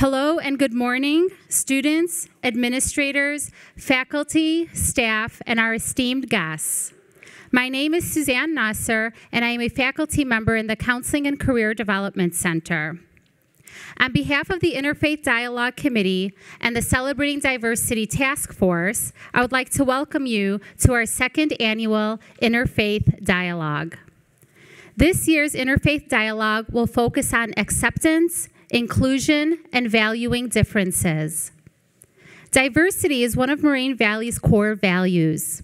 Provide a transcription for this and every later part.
Hello and good morning, students, administrators, faculty, staff, and our esteemed guests. My name is Suzanne Nasser, and I am a faculty member in the Counseling and Career Development Center. On behalf of the Interfaith Dialogue Committee and the Celebrating Diversity Task Force, I would like to welcome you to our second annual Interfaith Dialogue. This year's Interfaith Dialogue will focus on acceptance, inclusion, and valuing differences. Diversity is one of Moraine Valley's core values.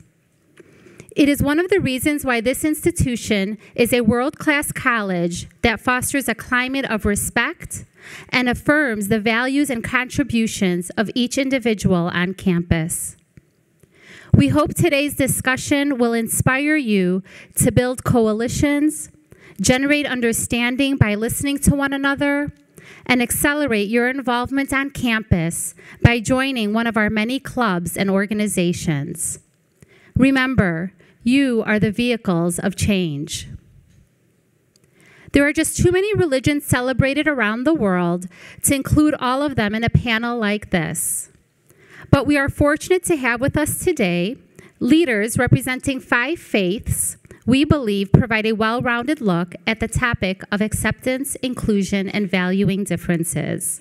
It is one of the reasons why this institution is a world class college that fosters a climate of respect and affirms the values and contributions of each individual on campus. We hope today's discussion will inspire you to build coalitions, generate understanding by listening to one another, and accelerate your involvement on campus by joining one of our many clubs and organizations. Remember, you are the vehicles of change. There are just too many religions celebrated around the world to include all of them in a panel like this. But we are fortunate to have with us today leaders representing five faiths we believe provide a well rounded look at the topic of acceptance, inclusion, and valuing differences.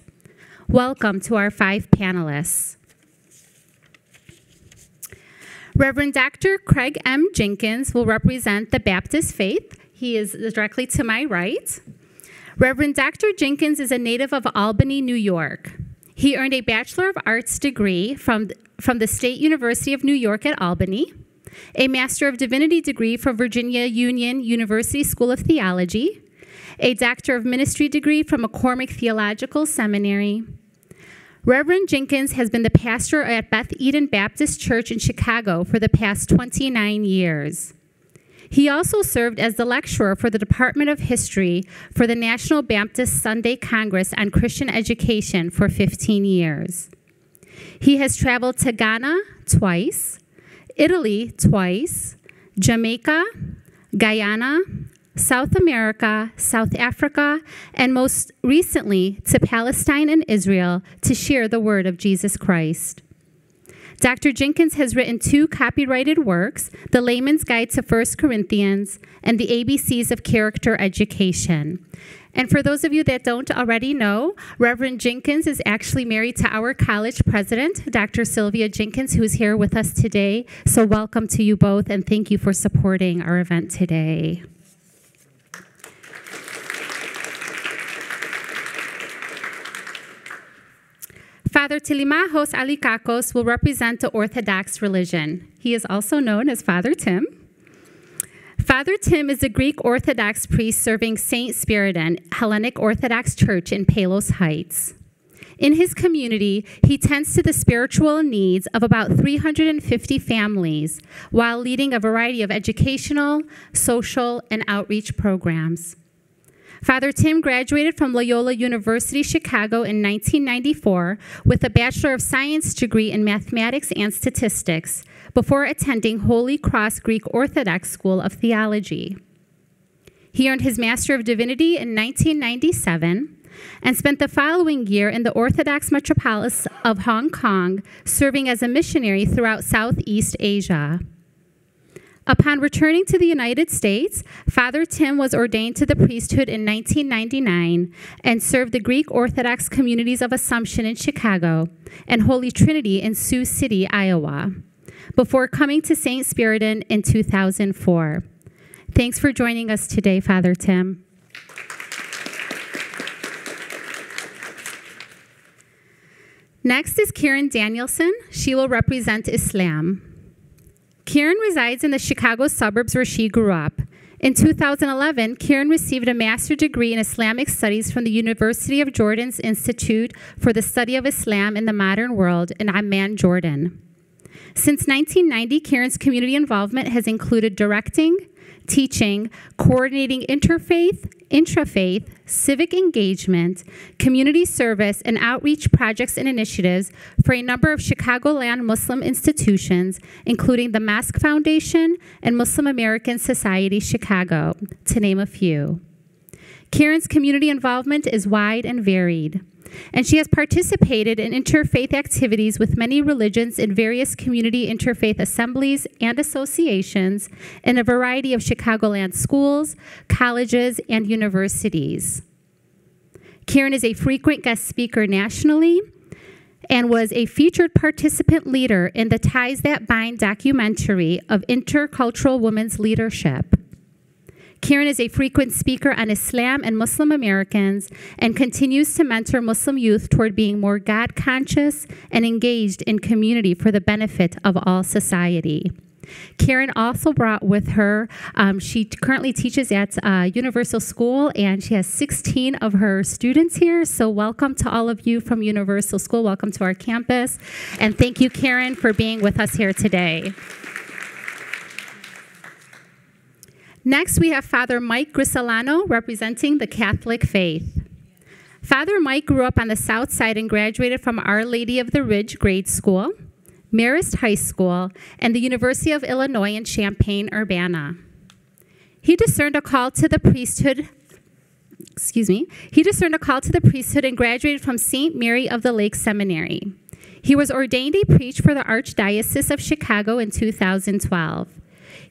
Welcome to our five panelists. Reverend Dr. Craig M. Jenkins will represent the Baptist faith. He is directly to my right. Reverend Dr. Jenkins is a native of Albany, New York. He earned a Bachelor of Arts degree from, from the State University of New York at Albany, a Master of Divinity degree from Virginia Union University School of Theology, a Doctor of Ministry degree from McCormick Theological Seminary, Reverend Jenkins has been the pastor at Beth Eden Baptist Church in Chicago for the past 29 years. He also served as the lecturer for the Department of History for the National Baptist Sunday Congress on Christian Education for 15 years. He has traveled to Ghana twice, Italy twice, Jamaica, Guyana, South America, South Africa, and most recently to Palestine and Israel to share the word of Jesus Christ. Dr. Jenkins has written two copyrighted works The Layman's Guide to 1 Corinthians and The ABCs of Character Education. And for those of you that don't already know, Reverend Jenkins is actually married to our college president, Dr. Sylvia Jenkins, who is here with us today. So, welcome to you both, and thank you for supporting our event today. Father Tilimachos Alikakos will represent the Orthodox religion. He is also known as Father Tim. Father Tim is a Greek Orthodox priest serving St. Spiridon Hellenic Orthodox Church in Palos Heights. In his community, he tends to the spiritual needs of about 350 families while leading a variety of educational, social, and outreach programs. Father Tim graduated from Loyola University Chicago in 1994 with a Bachelor of Science degree in Mathematics and Statistics before attending Holy Cross Greek Orthodox School of Theology. He earned his Master of Divinity in 1997 and spent the following year in the Orthodox metropolis of Hong Kong, serving as a missionary throughout Southeast Asia. Upon returning to the United States, Father Tim was ordained to the priesthood in 1999 and served the Greek Orthodox communities of Assumption in Chicago and Holy Trinity in Sioux City, Iowa, before coming to St. Spiridon in 2004. Thanks for joining us today, Father Tim. Next is Karen Danielson. She will represent Islam. Karen resides in the Chicago suburbs where she grew up. In 2011, Kieran received a master's degree in Islamic studies from the University of Jordan's Institute for the Study of Islam in the Modern World in Amman, Jordan. Since 1990, Karen's community involvement has included directing, teaching, coordinating interfaith, intrafaith, civic engagement, community service, and outreach projects and initiatives for a number of Chicagoland Muslim institutions, including the Mosque Foundation and Muslim American Society Chicago, to name a few. Karen's community involvement is wide and varied. And she has participated in interfaith activities with many religions in various community interfaith assemblies and associations in a variety of Chicagoland schools, colleges, and universities. Karen is a frequent guest speaker nationally and was a featured participant leader in the Ties That Bind documentary of intercultural women's leadership. Karen is a frequent speaker on Islam and Muslim Americans and continues to mentor Muslim youth toward being more God conscious and engaged in community for the benefit of all society. Karen also brought with her, um, she currently teaches at uh, Universal School and she has 16 of her students here. So, welcome to all of you from Universal School. Welcome to our campus. And thank you, Karen, for being with us here today. Next, we have Father Mike Grisolano representing the Catholic faith. Father Mike grew up on the South Side and graduated from Our Lady of the Ridge Grade School, Marist High School, and the University of Illinois in Champaign-Urbana. He discerned a call to the priesthood excuse me, he discerned a call to the priesthood and graduated from St. Mary of the Lake Seminary. He was ordained a priest for the Archdiocese of Chicago in 2012.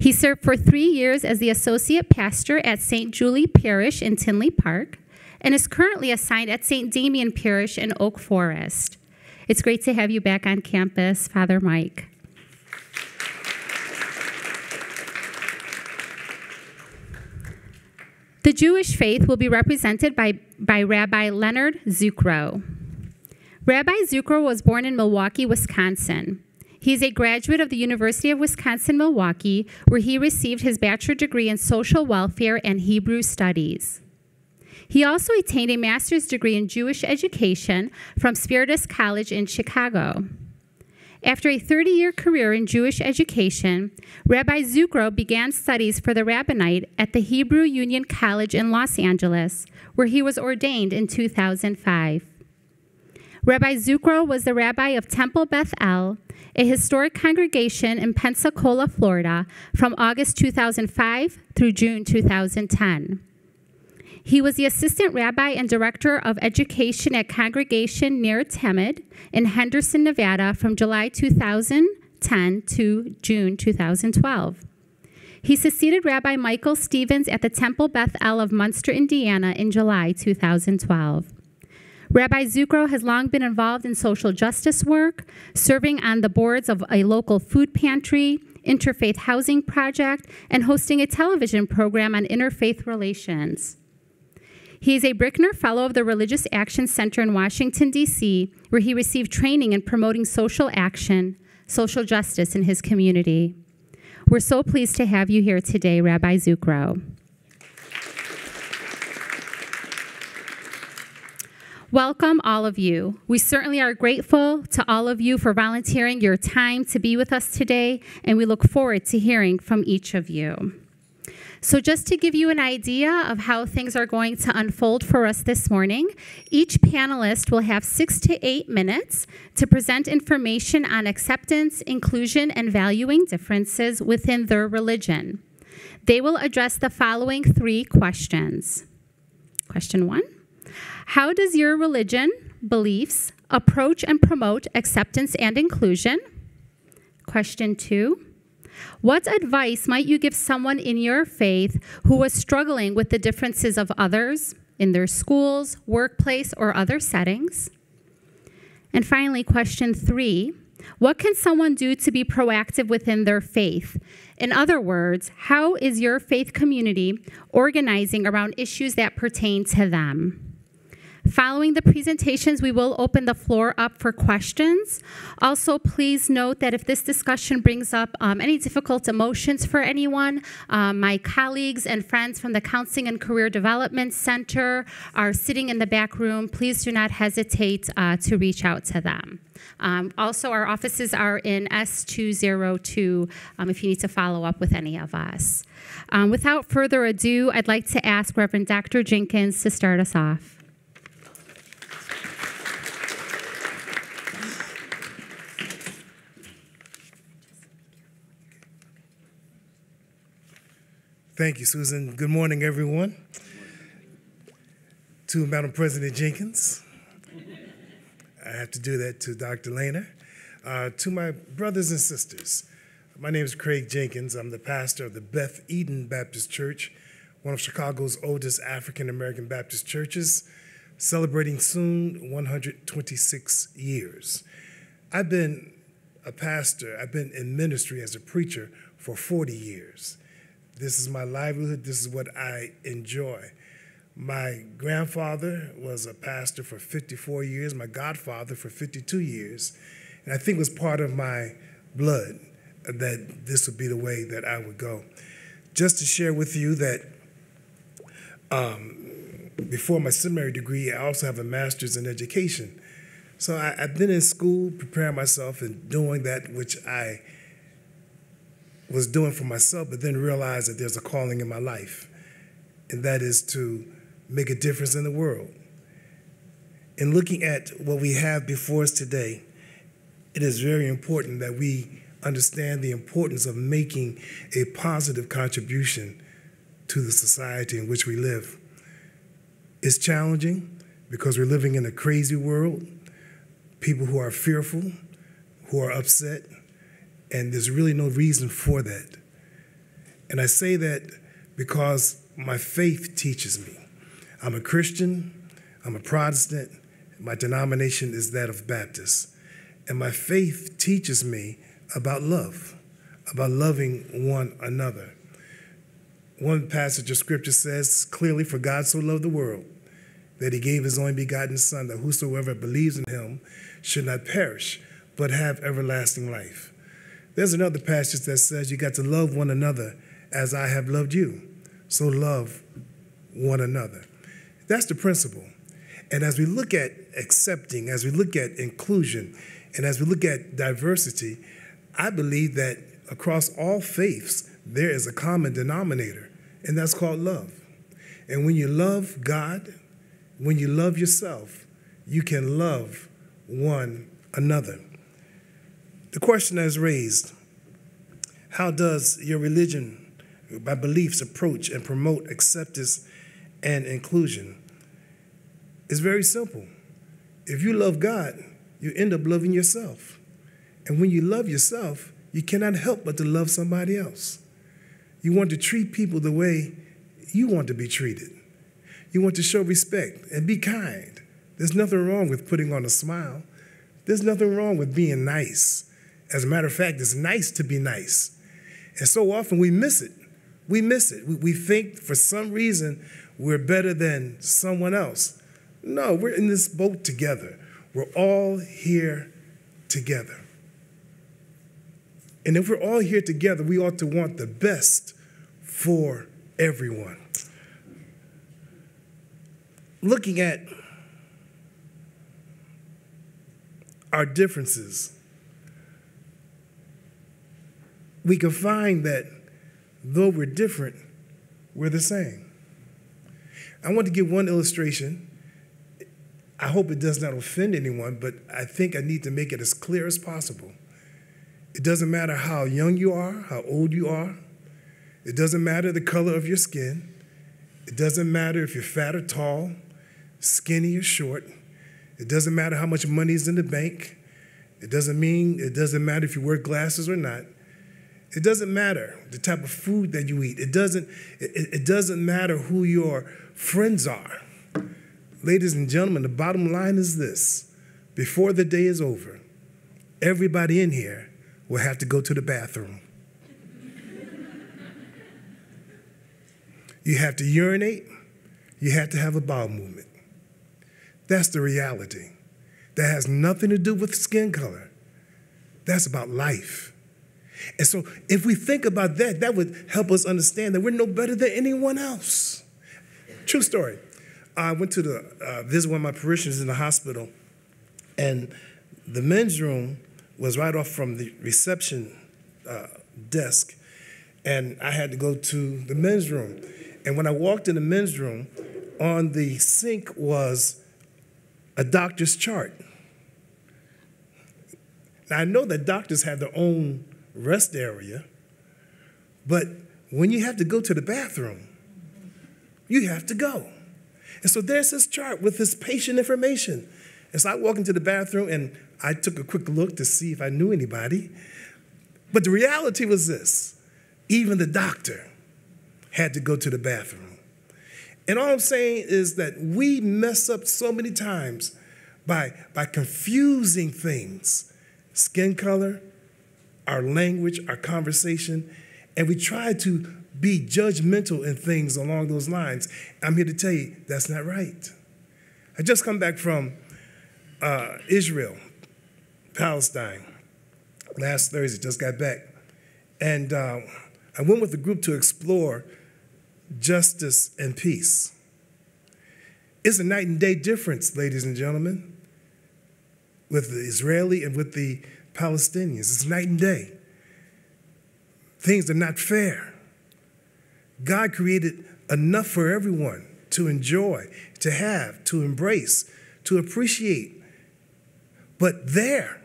He served for three years as the associate pastor at St. Julie Parish in Tinley Park and is currently assigned at St. Damian Parish in Oak Forest. It's great to have you back on campus, Father Mike. The Jewish faith will be represented by, by Rabbi Leonard Zukro. Rabbi Zukro was born in Milwaukee, Wisconsin. He is a graduate of the University of Wisconsin Milwaukee, where he received his bachelor degree in social welfare and Hebrew studies. He also attained a master's degree in Jewish education from Spertus College in Chicago. After a 30 year career in Jewish education, Rabbi Zukro began studies for the rabbinate at the Hebrew Union College in Los Angeles, where he was ordained in 2005. Rabbi Zukro was the rabbi of Temple Beth El a historic congregation in Pensacola, Florida, from August 2005 through June 2010. He was the assistant rabbi and director of education at Congregation Ner Tamid in Henderson, Nevada, from July 2010 to June 2012. He succeeded Rabbi Michael Stevens at the Temple Beth El of Munster, Indiana in July 2012. Rabbi Zukro has long been involved in social justice work, serving on the boards of a local food pantry, interfaith housing project, and hosting a television program on interfaith relations. He is a Brickner Fellow of the Religious Action Center in Washington, D.C., where he received training in promoting social action, social justice in his community. We're so pleased to have you here today, Rabbi Zukro. Welcome, all of you. We certainly are grateful to all of you for volunteering your time to be with us today, and we look forward to hearing from each of you. So, just to give you an idea of how things are going to unfold for us this morning, each panelist will have six to eight minutes to present information on acceptance, inclusion, and valuing differences within their religion. They will address the following three questions. Question one how does your religion, beliefs, approach and promote acceptance and inclusion? Question two What advice might you give someone in your faith who was struggling with the differences of others in their schools, workplace, or other settings? And finally, question three What can someone do to be proactive within their faith? In other words, how is your faith community organizing around issues that pertain to them? Following the presentations, we will open the floor up for questions. Also, please note that if this discussion brings up um, any difficult emotions for anyone, um, my colleagues and friends from the Counseling and Career Development Center are sitting in the back room. Please do not hesitate uh, to reach out to them. Um, also, our offices are in S202 um, if you need to follow up with any of us. Um, without further ado, I'd like to ask Reverend Dr. Jenkins to start us off. Thank you, Susan. Good morning, everyone. To Madam President Jenkins, I have to do that to Dr. Lehner. Uh, to my brothers and sisters, my name is Craig Jenkins. I'm the pastor of the Beth Eden Baptist Church, one of Chicago's oldest African American Baptist churches, celebrating soon 126 years. I've been a pastor, I've been in ministry as a preacher for 40 years. This is my livelihood, this is what I enjoy. My grandfather was a pastor for 54 years, my godfather for 52 years, and I think it was part of my blood that this would be the way that I would go. Just to share with you that um, before my seminary degree, I also have a master's in education. So I, have been in school preparing myself and doing that which I was doing for myself, but then realized that there's a calling in my life, and that is to make a difference in the world. In looking at what we have before us today, it is very important that we understand the importance of making a positive contribution to the society in which we live. It's challenging because we're living in a crazy world, people who are fearful, who are upset, and there's really no reason for that. And I say that because my faith teaches me. I'm a Christian, I'm a Protestant, my denomination is that of Baptist. And my faith teaches me about love, about loving one another. One passage of scripture says clearly, For God so loved the world that he gave his only begotten Son, that whosoever believes in him should not perish, but have everlasting life. There's another passage that says you got to love one another as I have loved you. So love one another. That's the principle. And as we look at accepting, as we look at inclusion, and as we look at diversity, I believe that across all faiths, there is a common denominator, and that's called love. And when you love God, when you love yourself, you can love one another. The question is raised how does your religion, by beliefs, approach and promote acceptance and inclusion? It's very simple. If you love God, you end up loving yourself. And when you love yourself, you cannot help but to love somebody else. You want to treat people the way you want to be treated. You want to show respect and be kind. There's nothing wrong with putting on a smile. There's nothing wrong with being nice. As a matter of fact, it's nice to be nice. And so often we miss it. We miss it. We, think for some reason we're better than someone else. No, we're in this boat together. We're all here together. And if we're all here together, we ought to want the best for everyone. Looking at our differences, we can find that though we're different, we're the same. I want to give one illustration. I hope it does not offend anyone, but I think I need to make it as clear as possible. It doesn't matter how young you are, how old you are. It doesn't matter the color of your skin. It doesn't matter if you're fat or tall, skinny or short. It doesn't matter how much money is in the bank. It doesn't mean it doesn't matter if you wear glasses or not. It doesn't matter the type of food that you eat. It doesn't, it, it doesn't matter who your friends are. Ladies and gentlemen, the bottom line is this before the day is over, everybody in here will have to go to the bathroom. you have to urinate, you have to have a bowel movement. That's the reality. That has nothing to do with skin color. That's about life. And so, if we think about that, that would help us understand that we're no better than anyone else. True story. I went to the uh, visit one of my parishioners in the hospital, and the men's room was right off from the reception uh, desk, and I had to go to the men's room. And when I walked in the men's room, on the sink was a doctor's chart. Now, I know that doctors have their own rest area, but when you have to go to the bathroom, you have to go. And so there's this chart with this patient information. And so I walked into the bathroom and I took a quick look to see if I knew anybody. But the reality was this even the doctor had to go to the bathroom. And all I'm saying is that we mess up so many times by, by confusing things skin color, our language, our conversation, and we try to be judgmental in things along those lines. I'm here to tell you that's not right. I just come back from uh, Israel, Palestine, last Thursday, just got back. And uh, I went with a group to explore justice and peace. It's a night and day difference, ladies and gentlemen, with the Israeli and with the Palestinians. It's night and day. Things are not fair. God created enough for everyone to enjoy, to have, to embrace, to appreciate. But there,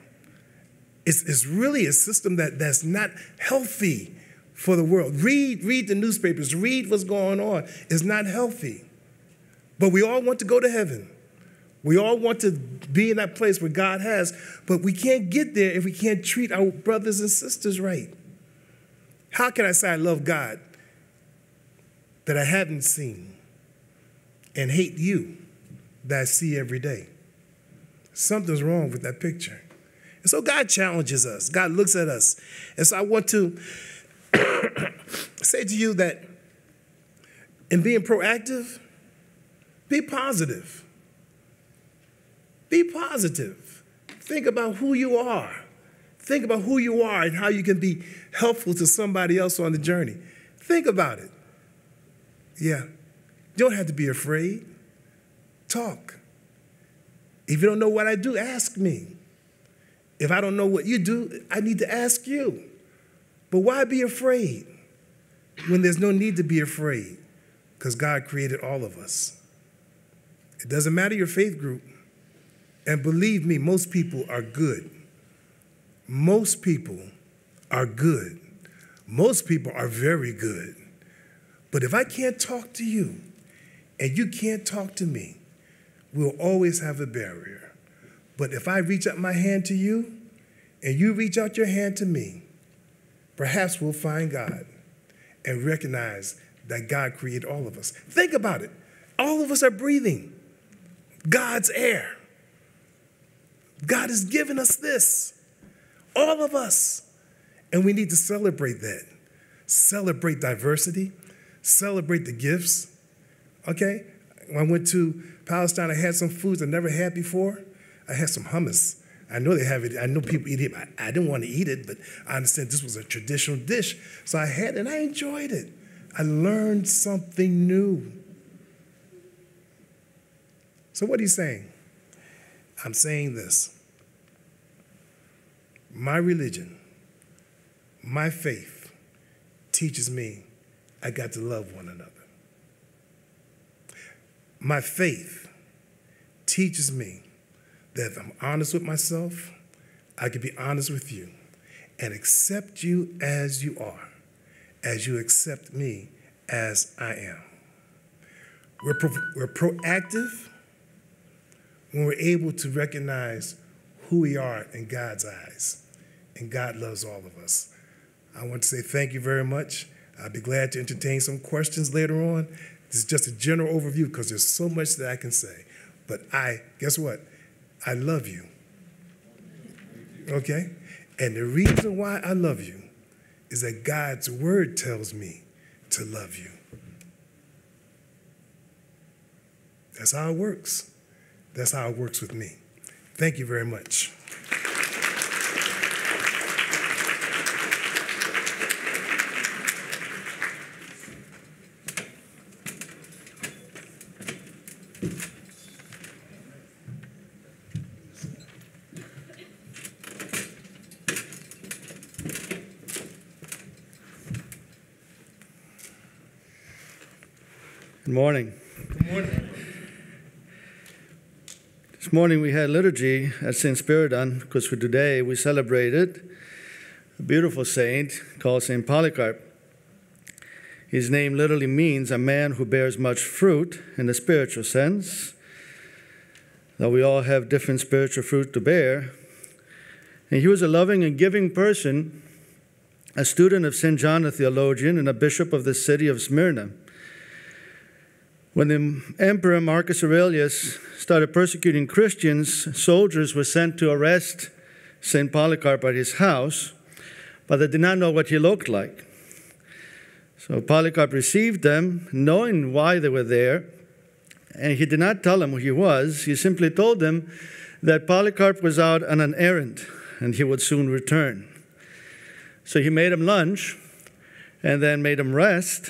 it's, it's really a system that, that's not healthy for the world. Read, read the newspapers, read what's going on. It's not healthy. But we all want to go to heaven. We all want to be in that place where God has, but we can't get there if we can't treat our brothers and sisters right. How can I say I love God that I haven't seen and hate you that I see every day? Something's wrong with that picture. And so God challenges us, God looks at us. And so I want to say to you that in being proactive, be positive. Be positive. Think about who you are. Think about who you are and how you can be helpful to somebody else on the journey. Think about it. Yeah. You don't have to be afraid. Talk. If you don't know what I do, ask me. If I don't know what you do, I need to ask you. But why be afraid when there's no need to be afraid? Because God created all of us. It doesn't matter your faith group. And believe me, most people are good. Most people are good. Most people are very good. But if I can't talk to you and you can't talk to me, we'll always have a barrier. But if I reach out my hand to you and you reach out your hand to me, perhaps we'll find God and recognize that God created all of us. Think about it. All of us are breathing God's air. God has given us this, all of us. And we need to celebrate that. Celebrate diversity, celebrate the gifts. Okay? When I went to Palestine, I had some foods I never had before. I had some hummus. I know they have it. I know people eat it. I, I didn't want to eat it, but I understand this was a traditional dish. So I had it and I enjoyed it. I learned something new. So, what are you saying? I'm saying this my religion, my faith teaches me I got to love one another. My faith teaches me that if I'm honest with myself, I can be honest with you and accept you as you are, as you accept me as I am. We're, pro- we're proactive when we're able to recognize who we are in God's eyes. And God loves all of us. I want to say thank you very much. I'd be glad to entertain some questions later on. This is just a general overview because there's so much that I can say. But I, guess what? I love you. Okay? And the reason why I love you is that God's word tells me to love you. That's how it works. That's how it works with me. Thank you very much. Morning. Good morning. This morning we had liturgy at St. Spiridon because for today we celebrated a beautiful saint called St. Polycarp. His name literally means a man who bears much fruit in the spiritual sense. that we all have different spiritual fruit to bear. And he was a loving and giving person, a student of St. John the theologian, and a bishop of the city of Smyrna. When the Emperor Marcus Aurelius started persecuting Christians, soldiers were sent to arrest St. Polycarp at his house, but they did not know what he looked like. So Polycarp received them, knowing why they were there, and he did not tell them who he was. He simply told them that Polycarp was out on an errand and he would soon return. So he made him lunch and then made him rest,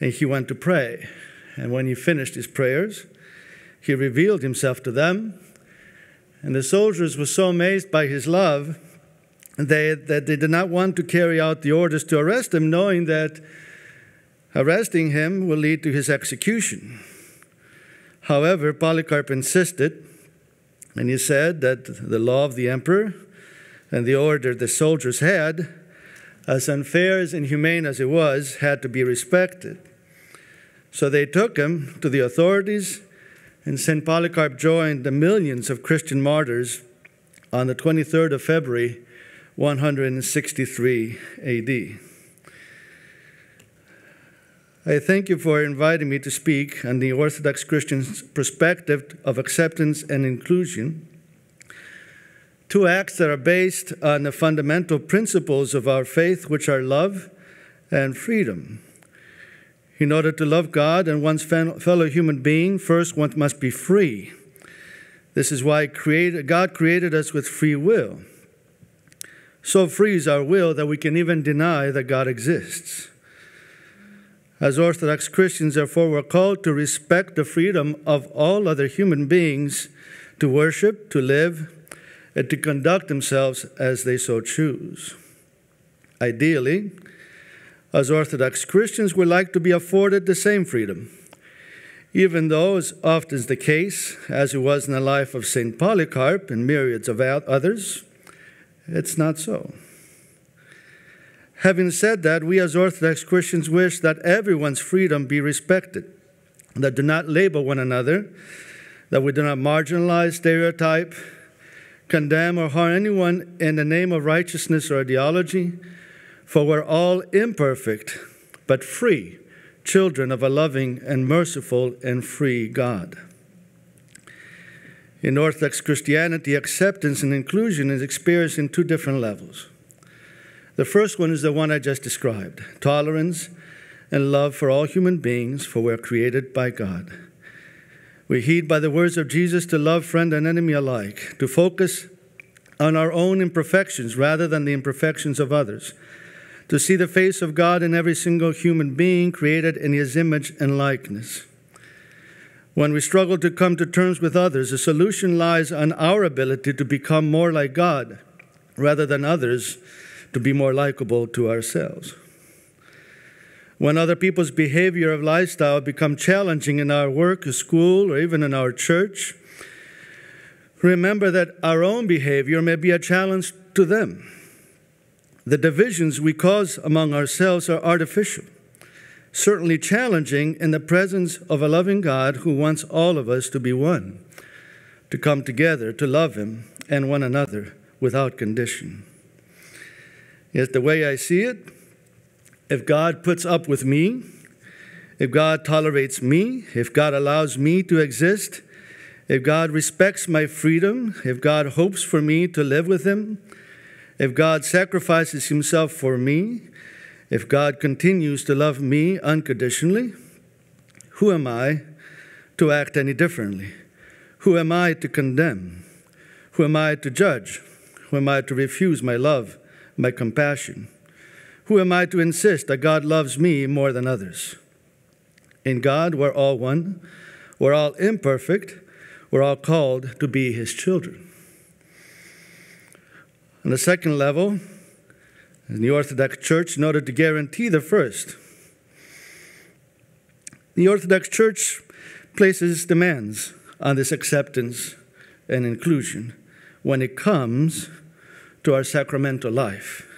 and he went to pray. And when he finished his prayers, he revealed himself to them. And the soldiers were so amazed by his love they, that they did not want to carry out the orders to arrest him, knowing that arresting him will lead to his execution. However, Polycarp insisted, and he said that the law of the emperor and the order the soldiers had, as unfair and inhumane as it was, had to be respected. So they took him to the authorities, and St. Polycarp joined the millions of Christian martyrs on the 23rd of February, 163 AD. I thank you for inviting me to speak on the Orthodox Christian's perspective of acceptance and inclusion. Two acts that are based on the fundamental principles of our faith, which are love and freedom. In order to love God and one's fellow human being, first one must be free. This is why God created us with free will. So free is our will that we can even deny that God exists. As Orthodox Christians, therefore, we're called to respect the freedom of all other human beings to worship, to live, and to conduct themselves as they so choose. Ideally, as Orthodox Christians, we like to be afforded the same freedom, even though, as often is the case, as it was in the life of St. Polycarp and myriads of others, it's not so. Having said that, we as Orthodox Christians wish that everyone's freedom be respected, that do not label one another, that we do not marginalize, stereotype, condemn, or harm anyone in the name of righteousness or ideology, for we're all imperfect, but free, children of a loving and merciful and free God. In Orthodox Christianity, acceptance and inclusion is experienced in two different levels. The first one is the one I just described tolerance and love for all human beings, for we're created by God. We heed by the words of Jesus to love friend and enemy alike, to focus on our own imperfections rather than the imperfections of others, to see the face of God in every single human being created in his image and likeness. When we struggle to come to terms with others, the solution lies on our ability to become more like God rather than others to be more likable to ourselves. When other people's behavior or lifestyle become challenging in our work, or school, or even in our church, remember that our own behavior may be a challenge to them. The divisions we cause among ourselves are artificial, certainly challenging in the presence of a loving God who wants all of us to be one, to come together, to love Him and one another without condition is the way I see it. If God puts up with me, if God tolerates me, if God allows me to exist, if God respects my freedom, if God hopes for me to live with Him, if God sacrifices Himself for me, if God continues to love me unconditionally, who am I to act any differently? Who am I to condemn? Who am I to judge? Who am I to refuse my love my compassion? Who am I to insist that God loves me more than others? In God, we're all one, we're all imperfect, we're all called to be His children. On the second level, the Orthodox Church, in order to guarantee the first, the Orthodox Church places demands on this acceptance and inclusion when it comes to our sacramental life.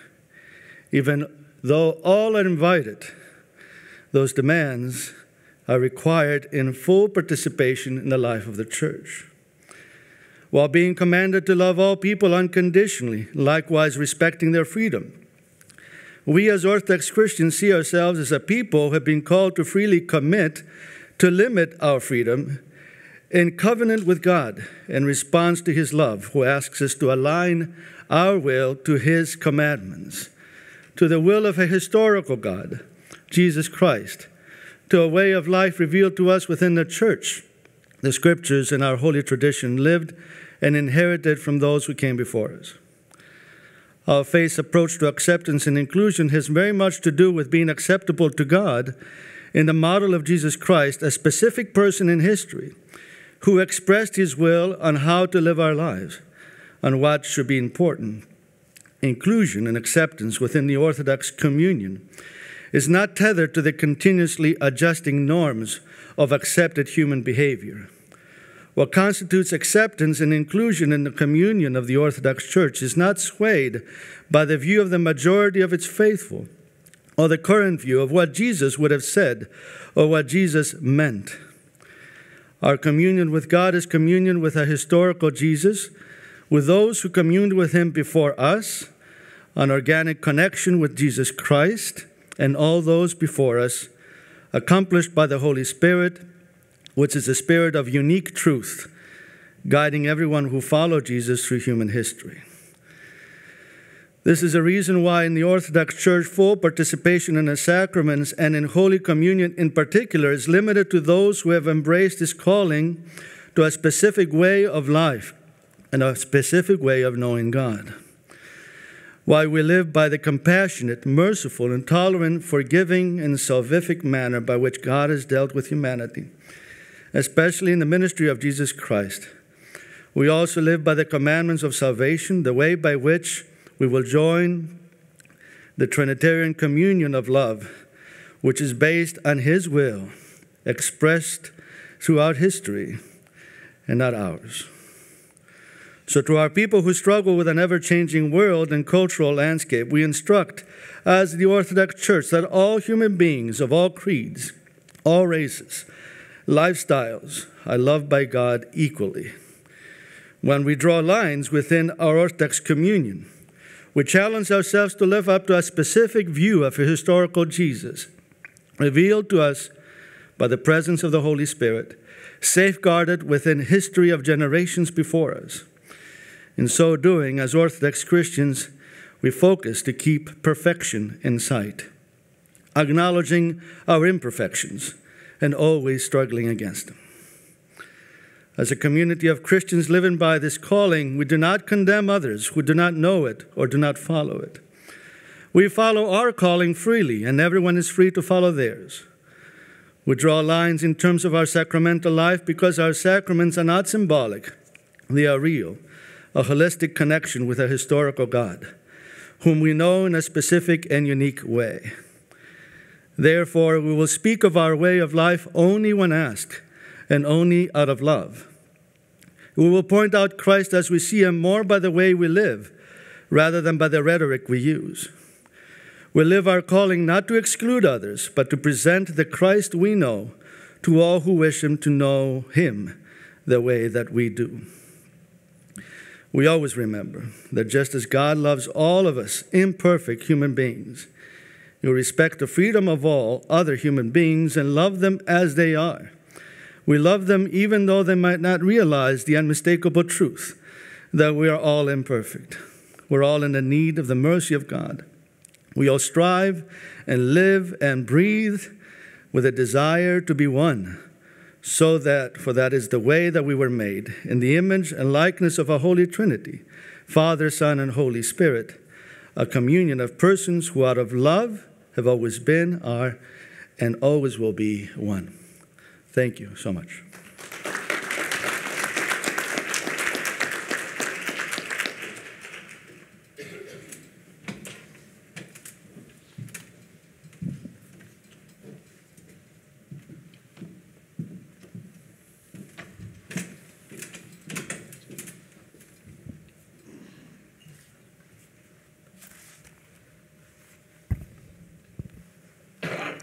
Even though all are invited, those demands are required in full participation in the life of the church. While being commanded to love all people unconditionally, likewise respecting their freedom. We as Orthodox Christians see ourselves as a people who have been called to freely commit to limit our freedom in covenant with God in response to His love, who asks us to align our will to His commandments, to the will of a historical God, Jesus Christ, to a way of life revealed to us within the church, the scriptures and our holy tradition lived and inherited from those who came before us. Our faith's approach to acceptance and inclusion has very much to do with being acceptable to God in the model of Jesus Christ, a specific person in history who expressed his will on how to live our lives, on what should be important. Inclusion and acceptance within the Orthodox communion is not tethered to the continuously adjusting norms of accepted human behavior. What constitutes acceptance and inclusion in the communion of the Orthodox Church is not swayed by the view of the majority of its faithful or the current view of what Jesus would have said or what Jesus meant. Our communion with God is communion with a historical Jesus, with those who communed with him before us, an organic connection with Jesus Christ, and all those before us, accomplished by the Holy Spirit, which is a spirit of unique truth, guiding everyone who followed Jesus through human history. This is a reason why, in the Orthodox Church, full participation in the sacraments and in Holy Communion in particular is limited to those who have embraced this calling to a specific way of life and a specific way of knowing God. Why we live by the compassionate, merciful, and tolerant, forgiving, and salvific manner by which God has dealt with humanity, especially in the ministry of Jesus Christ. We also live by the commandments of salvation, the way by which we will join the Trinitarian communion of love, which is based on His will, expressed throughout history, and not ours. So, to our people who struggle with an ever changing world and cultural landscape, we instruct, as the Orthodox Church, that all human beings of all creeds, all races, lifestyles are loved by God equally. When we draw lines within our Orthodox communion, we challenge ourselves to live up to a specific view of a historical Jesus, revealed to us by the presence of the Holy Spirit, safeguarded within history of generations before us. In so doing, as Orthodox Christians, we focus to keep perfection in sight, acknowledging our imperfections and always struggling against them. As a community of Christians living by this calling, we do not condemn others who do not know it or do not follow it. We follow our calling freely, and everyone is free to follow theirs. We draw lines in terms of our sacramental life because our sacraments are not symbolic, they are real, a holistic connection with a historical God, whom we know in a specific and unique way. Therefore, we will speak of our way of life only when asked and only out of love. We will point out Christ as we see him more by the way we live rather than by the rhetoric we use. We live our calling not to exclude others, but to present the Christ we know to all who wish him to know him the way that we do. We always remember that just as God loves all of us, imperfect human beings, you respect the freedom of all other human beings and love them as they are. We love them even though they might not realize the unmistakable truth that we are all imperfect. We're all in the need of the mercy of God. We all strive and live and breathe with a desire to be one, so that, for that is the way that we were made, in the image and likeness of a Holy Trinity Father, Son, and Holy Spirit, a communion of persons who, out of love, have always been, are, and always will be one. Thank you so much.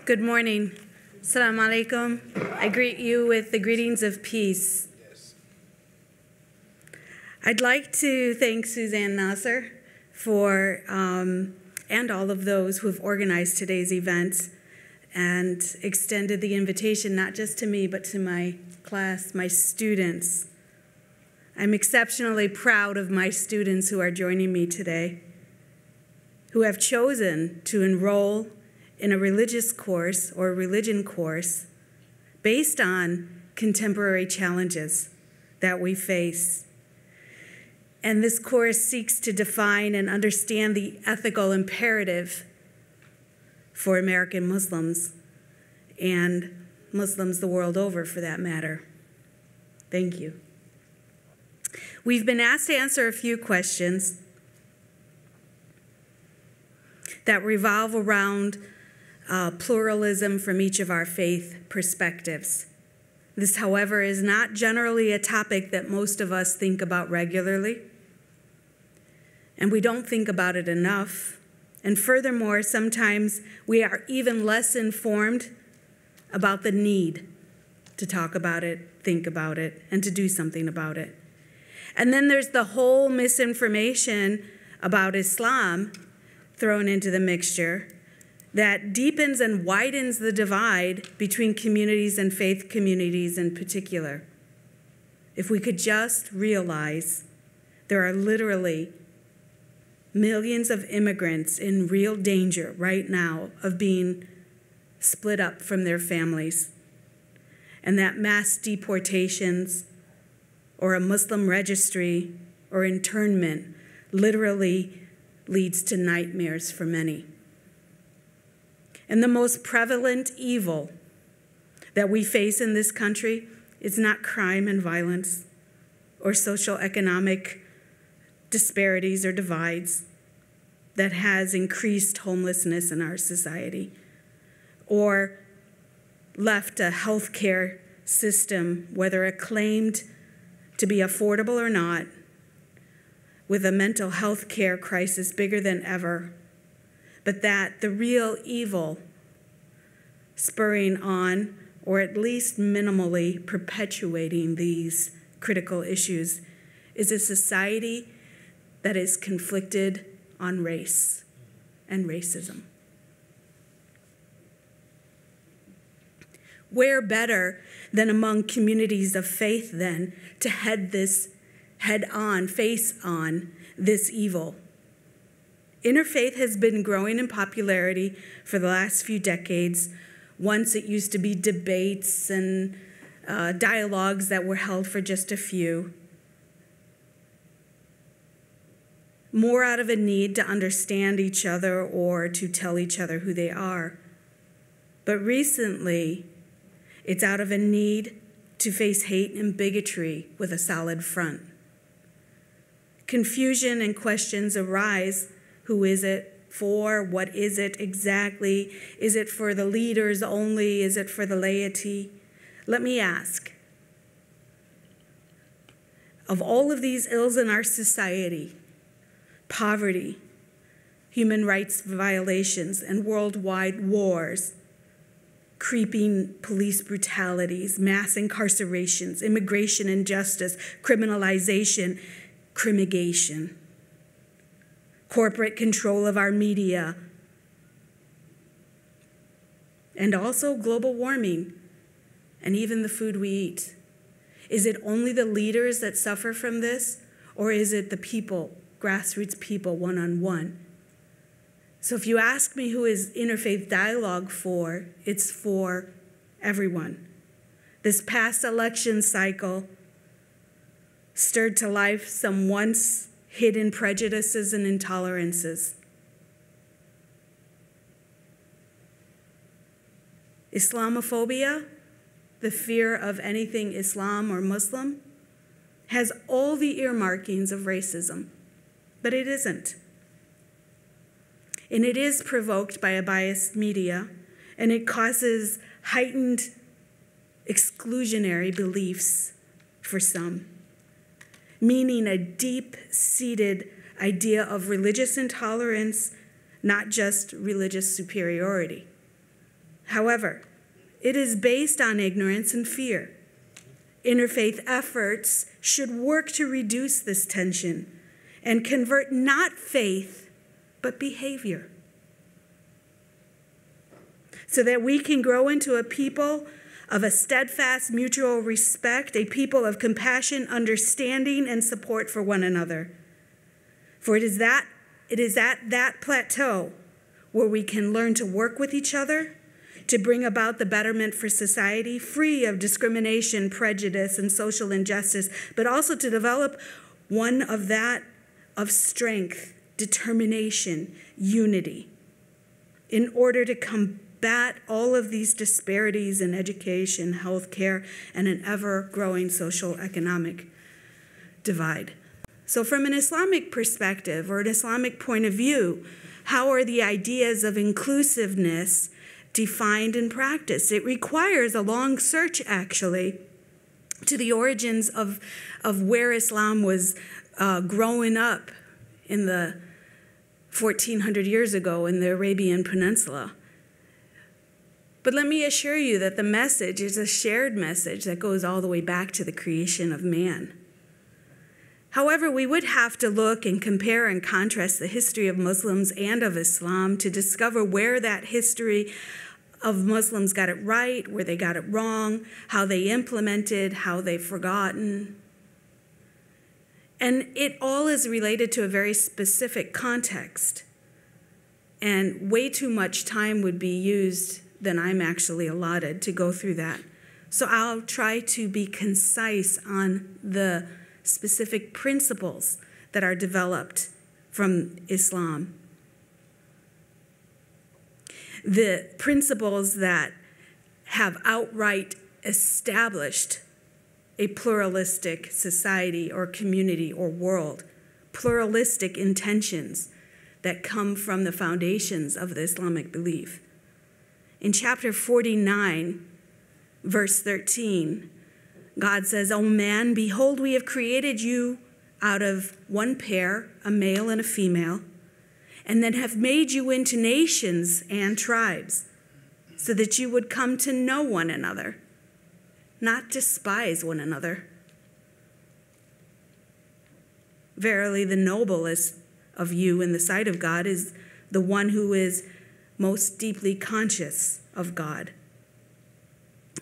Good morning. Assalamu alaikum. I greet you with the greetings of peace. I'd like to thank Suzanne Nasser for, um, and all of those who have organized today's event and extended the invitation not just to me, but to my class, my students. I'm exceptionally proud of my students who are joining me today, who have chosen to enroll in a religious course or religion course based on contemporary challenges that we face. And this course seeks to define and understand the ethical imperative for American Muslims and Muslims the world over, for that matter. Thank you. We've been asked to answer a few questions that revolve around uh, pluralism from each of our faith perspectives. This, however, is not generally a topic that most of us think about regularly, and we don't think about it enough. And furthermore, sometimes we are even less informed about the need to talk about it, think about it, and to do something about it. And then there's the whole misinformation about Islam thrown into the mixture that deepens and widens the divide between communities and faith communities in particular. If we could just realize there are literally millions of immigrants in real danger right now of being split up from their families, and that mass deportations or a Muslim registry or internment literally leads to nightmares for many. And the most prevalent evil that we face in this country is not crime and violence or social economic disparities or divides that has increased homelessness in our society or left a healthcare system, whether acclaimed to be affordable or not, with a mental health care crisis bigger than ever but that the real evil spurring on, or at least minimally perpetuating these critical issues, is a society that is conflicted on race and racism. Where better than among communities of faith, then, to head this head on, face on this evil? Interfaith has been growing in popularity for the last few decades. Once it used to be debates and uh, dialogues that were held for just a few. More out of a need to understand each other or to tell each other who they are. But recently, it's out of a need to face hate and bigotry with a solid front. Confusion and questions arise who is it for? What is it exactly? Is it for the leaders only? Is it for the laity? Let me ask of all of these ills in our society poverty, human rights violations, and worldwide wars, creeping police brutalities, mass incarcerations, immigration injustice, criminalization, crimmigration corporate control of our media, and also global warming and even the food we eat. Is it only the leaders that suffer from this, or is it the people, grassroots people, one on one? So if you ask me who is interfaith dialogue for, it's for everyone. This past election cycle stirred to life some once hidden prejudices and intolerances. Islamophobia, the fear of anything Islam or Muslim, has all the earmarkings of racism, but it isn't. And it is provoked by a biased media, and it causes heightened exclusionary beliefs for some meaning a deep seated idea of religious intolerance, not just religious superiority. However, it is based on ignorance and fear. Interfaith efforts should work to reduce this tension and convert not faith, but behavior. So that we can grow into a people of a steadfast mutual respect, a people of compassion, understanding, and support for one another. For it is that it is at that plateau where we can learn to work with each other to bring about the betterment for society, free of discrimination, prejudice, and social injustice, but also to develop one of that of strength, determination, unity, in order to combat all of these disparities in education, healthcare, and an ever growing social economic divide. So, from an Islamic perspective or an Islamic point of view, how are the ideas of inclusiveness defined and practiced. It requires a long search, actually, to the origins of, of where Islam was uh, growing up in the 1400 years ago in the Arabian Peninsula. But let me assure you that the message is a shared message that goes all the way back to the creation of man. However, we would have to look and compare and contrast the history of Muslims and of Islam to discover where that history of Muslims got it right, where they got it wrong, how they implemented, how they've forgotten. And it all is related to a very specific context. And way too much time would be used than I'm actually allotted to go through that. So I'll try to be concise on the specific principles that are developed from Islam the principles that have outright established a pluralistic society or community or world, pluralistic intentions that come from the foundations of the Islamic belief. In chapter 49, verse 13, God says, O man, behold, we have created you out of one pair, a male and a female and then have made you into nations and tribes, so that you would come to know one another, not despise one another. Verily, the noblest of you in the sight of God is the one who is most deeply conscious of God.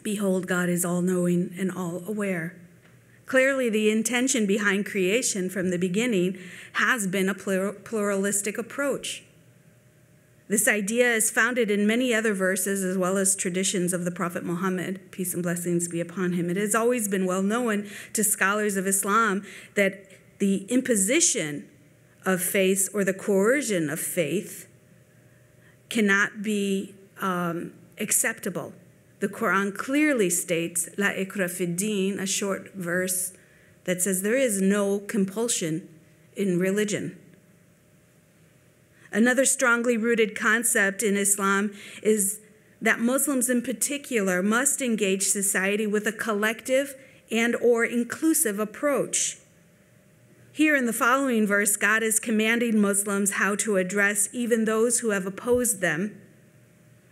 Behold, God is all knowing and all aware. Clearly, the intention behind creation from the beginning has been a pluralistic approach. This idea is founded in many other verses as well as traditions of the Prophet Muhammad, peace and blessings be upon him. It has always been well known to scholars of Islam that the imposition of faith or the coercion of faith cannot be um, acceptable the Quran clearly states, La ikra fiddin, a short verse that says there is no compulsion in religion. Another strongly rooted concept in Islam is that Muslims in particular must engage society with a collective and or inclusive approach. Here in the following verse, God is commanding Muslims how to address even those who have opposed them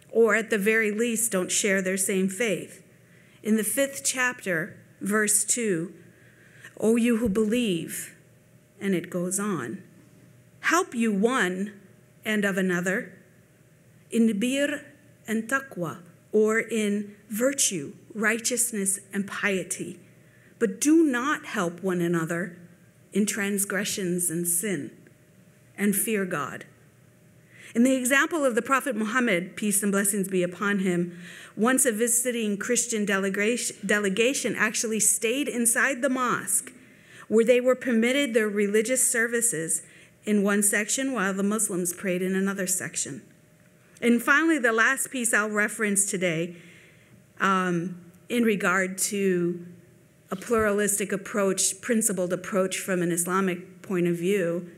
or at the very least, don't share their same faith. In the fifth chapter, verse 2, O you who believe, and it goes on, help you one and of another in bir and taqwa, or in virtue, righteousness, and piety. But do not help one another in transgressions and sin, and fear God. In the example of the Prophet Muhammad, peace and blessings be upon him, once a visiting Christian delegation actually stayed inside the mosque where they were permitted their religious services in one section while the Muslims prayed in another section. And finally, the last piece I'll reference today um, in regard to a pluralistic approach, principled approach from an Islamic point of view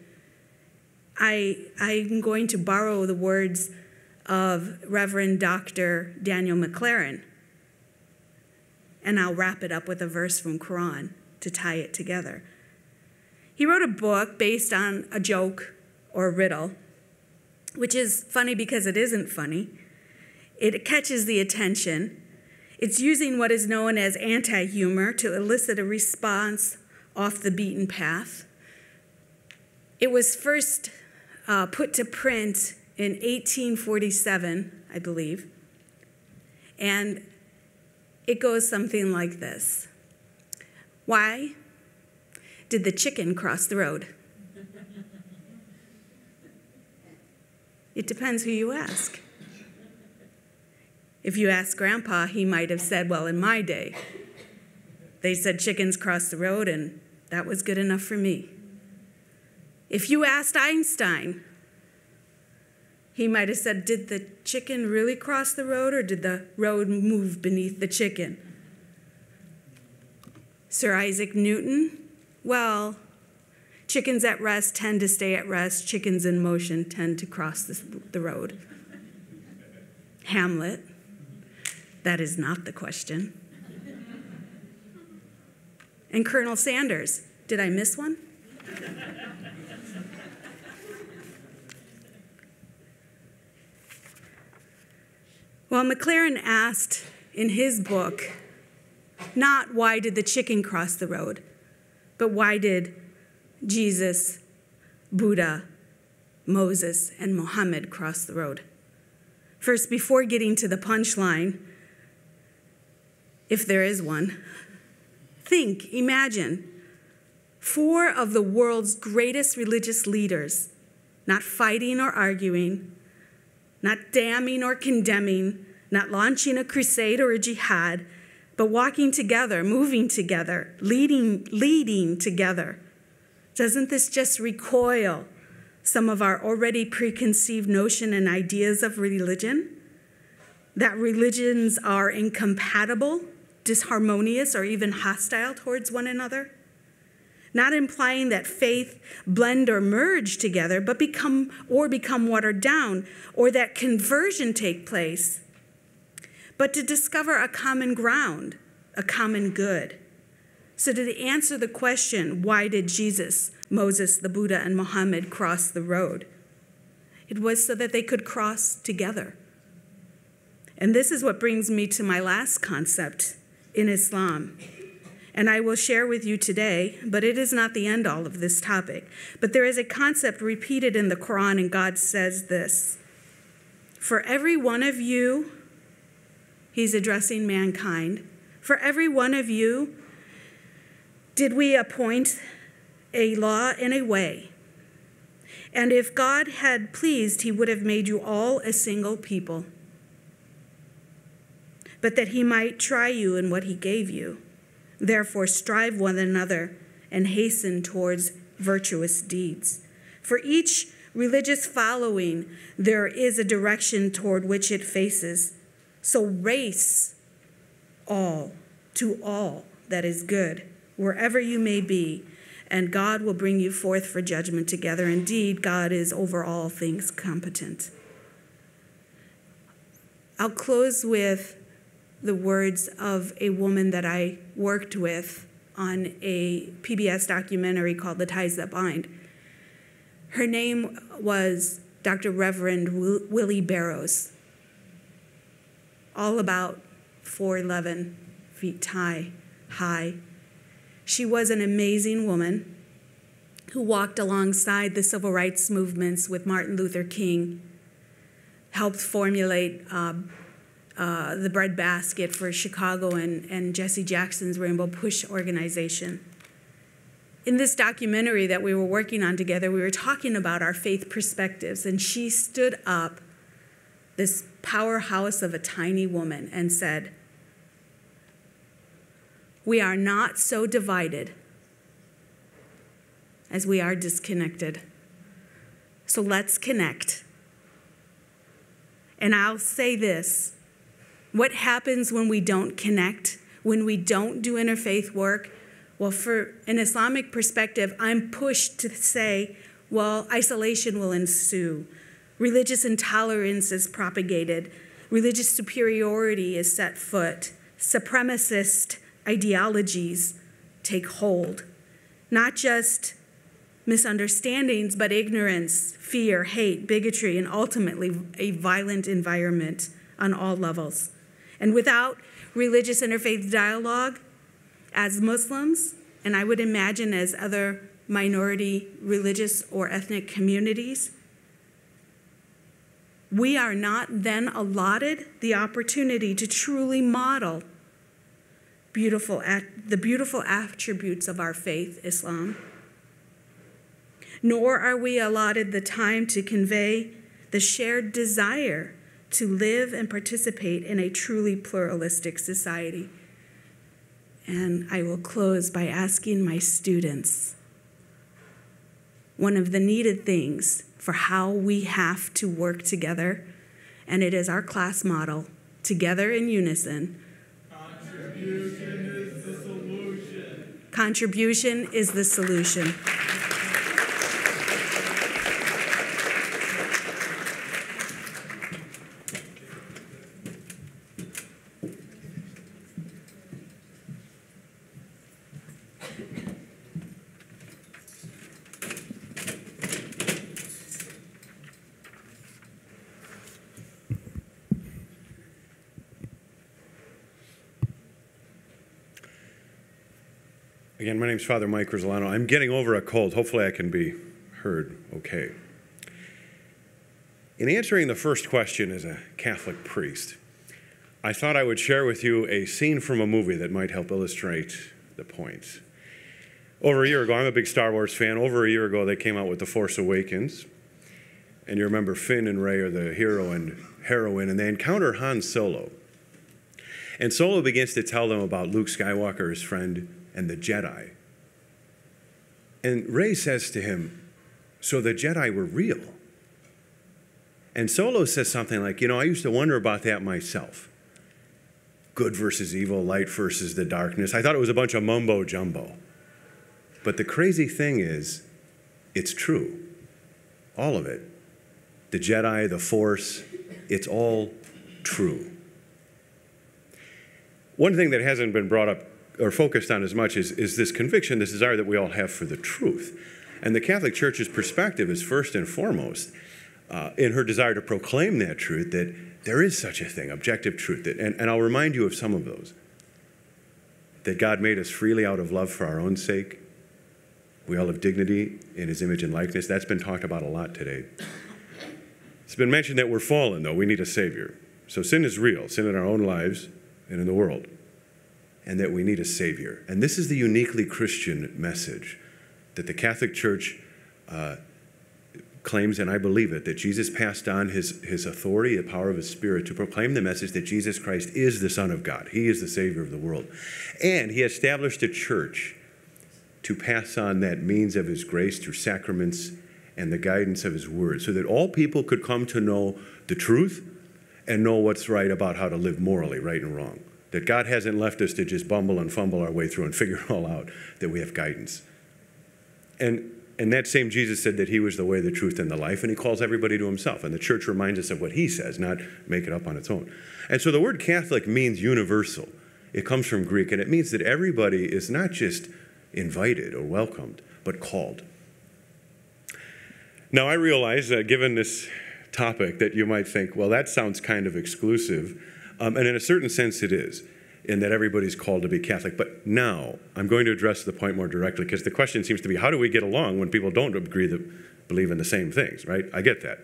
I, I'm going to borrow the words of Reverend Dr. Daniel McLaren, and I'll wrap it up with a verse from Quran to tie it together. He wrote a book based on a joke or a riddle, which is funny because it isn't funny. It catches the attention. It's using what is known as anti humor to elicit a response off the beaten path. It was first uh, put to print in 1847, I believe, and it goes something like this Why did the chicken cross the road? It depends who you ask. If you ask Grandpa, he might have said, Well, in my day, they said chickens crossed the road, and that was good enough for me. If you asked Einstein, he might have said, Did the chicken really cross the road, or did the road move beneath the chicken? Sir Isaac Newton, well, chickens at rest tend to stay at rest, chickens in motion tend to cross the, the road. Hamlet, that is not the question. And Colonel Sanders, did I miss one? Well, McLaren asked in his book, not why did the chicken cross the road, but why did Jesus, Buddha, Moses, and Muhammad cross the road? First, before getting to the punchline, if there is one, think, imagine four of the world's greatest religious leaders not fighting or arguing, not damning or condemning, not launching a crusade or a jihad, but walking together, moving together, leading, leading together. Doesn't this just recoil some of our already preconceived notion and ideas of religion? That religions are incompatible, disharmonious, or even hostile towards one another? not implying that faith blend or merge together, but become or become watered down, or that conversion take place, but to discover a common ground, a common good. So, to answer the question, why did Jesus, Moses, the Buddha, and Muhammad cross the road? It was so that they could cross together. And this is what brings me to my last concept in Islam and I will share with you today, but it is not the end all of this topic. But there is a concept repeated in the Quran, and God says this For every one of you, He's addressing mankind, for every one of you, did we appoint a law and a way. And if God had pleased, He would have made you all a single people, but that He might try you in what He gave you. Therefore, strive one another and hasten towards virtuous deeds. For each religious following, there is a direction toward which it faces. So race all to all that is good, wherever you may be, and God will bring you forth for judgment together. Indeed, God is over all things competent. I'll close with the words of a woman that I worked with on a PBS documentary called The Ties That Bind. Her name was Dr. Reverend Willie Barrows, all about 4'11 feet high, high. She was an amazing woman who walked alongside the civil rights movements with Martin Luther King, helped formulate uh, uh, the breadbasket for Chicago and, and Jesse Jackson's Rainbow Push organization. In this documentary that we were working on together, we were talking about our faith perspectives, and she stood up, this powerhouse of a tiny woman, and said, We are not so divided as we are disconnected. So let's connect. And I'll say this what happens when we don't connect, when we don't do interfaith work? Well, for an Islamic perspective, I'm pushed to say, well, isolation will ensue. Religious intolerance is propagated. Religious superiority is set foot. Supremacist ideologies take hold. Not just misunderstandings, but ignorance, fear, hate, bigotry, and ultimately a violent environment on all levels. And without religious interfaith dialogue as Muslims, and I would imagine as other minority religious or ethnic communities, we are not then allotted the opportunity to truly model beautiful, the beautiful attributes of our faith, Islam. Nor are we allotted the time to convey the shared desire to live and participate in a truly pluralistic society. And I will close by asking my students one of the needed things for how we have to work together, and it is our class model together in unison. Contribution is the solution. Contribution is the solution. Again, my name is Father Mike Rosolano. I'm getting over a cold. Hopefully, I can be heard okay. In answering the first question as a Catholic priest, I thought I would share with you a scene from a movie that might help illustrate the point. Over a year ago, I'm a big Star Wars fan. Over a year ago, they came out with The Force Awakens. And you remember Finn and Rey are the hero and heroine, and they encounter Han Solo. And Solo begins to tell them about Luke Skywalker, his friend, and the Jedi. And Rey says to him, So the Jedi were real. And Solo says something like, You know, I used to wonder about that myself. Good versus evil, light versus the darkness. I thought it was a bunch of mumbo jumbo. But the crazy thing is, it's true. All of it. The Jedi, the Force, it's all true. One thing that hasn't been brought up or focused on as much is, is this conviction, this desire that we all have for the truth. And the Catholic Church's perspective is first and foremost uh, in her desire to proclaim that truth that there is such a thing, objective truth. That, and, and I'll remind you of some of those. That God made us freely out of love for our own sake. We all have dignity in his image and likeness. That's been talked about a lot today. It's been mentioned that we're fallen, though. We need a Savior. So sin is real, sin in our own lives and in the world and that we need a Savior. And this is the uniquely Christian message that the Catholic Church uh, claims, and I believe it, that Jesus passed on his, his authority, the power of his Spirit, to proclaim the message that Jesus Christ is the Son of God. He is the Savior of the world. And he established a church to pass on that means of his grace through sacraments and the guidance of his word, so that all people could come to know the truth and know what's right about how to live morally, right and wrong that God hasn't left us to just bumble and fumble our way through and figure it all out, that we have guidance. And, and that same Jesus said that he was the way, the truth, and the life, and he calls everybody to himself. And the church reminds us of what he says, not make it up on its own. And so the word Catholic means universal. It comes from Greek, and it means that everybody is not just invited or welcomed, but called. Now, I realize that given this topic that you might think, well, that sounds kind of exclusive. Um, and in a certain sense, it is, in that everybody's called to be Catholic. But now, I'm going to address the point more directly because the question seems to be how do we get along when people don't agree that believe in the same things, right? I get that.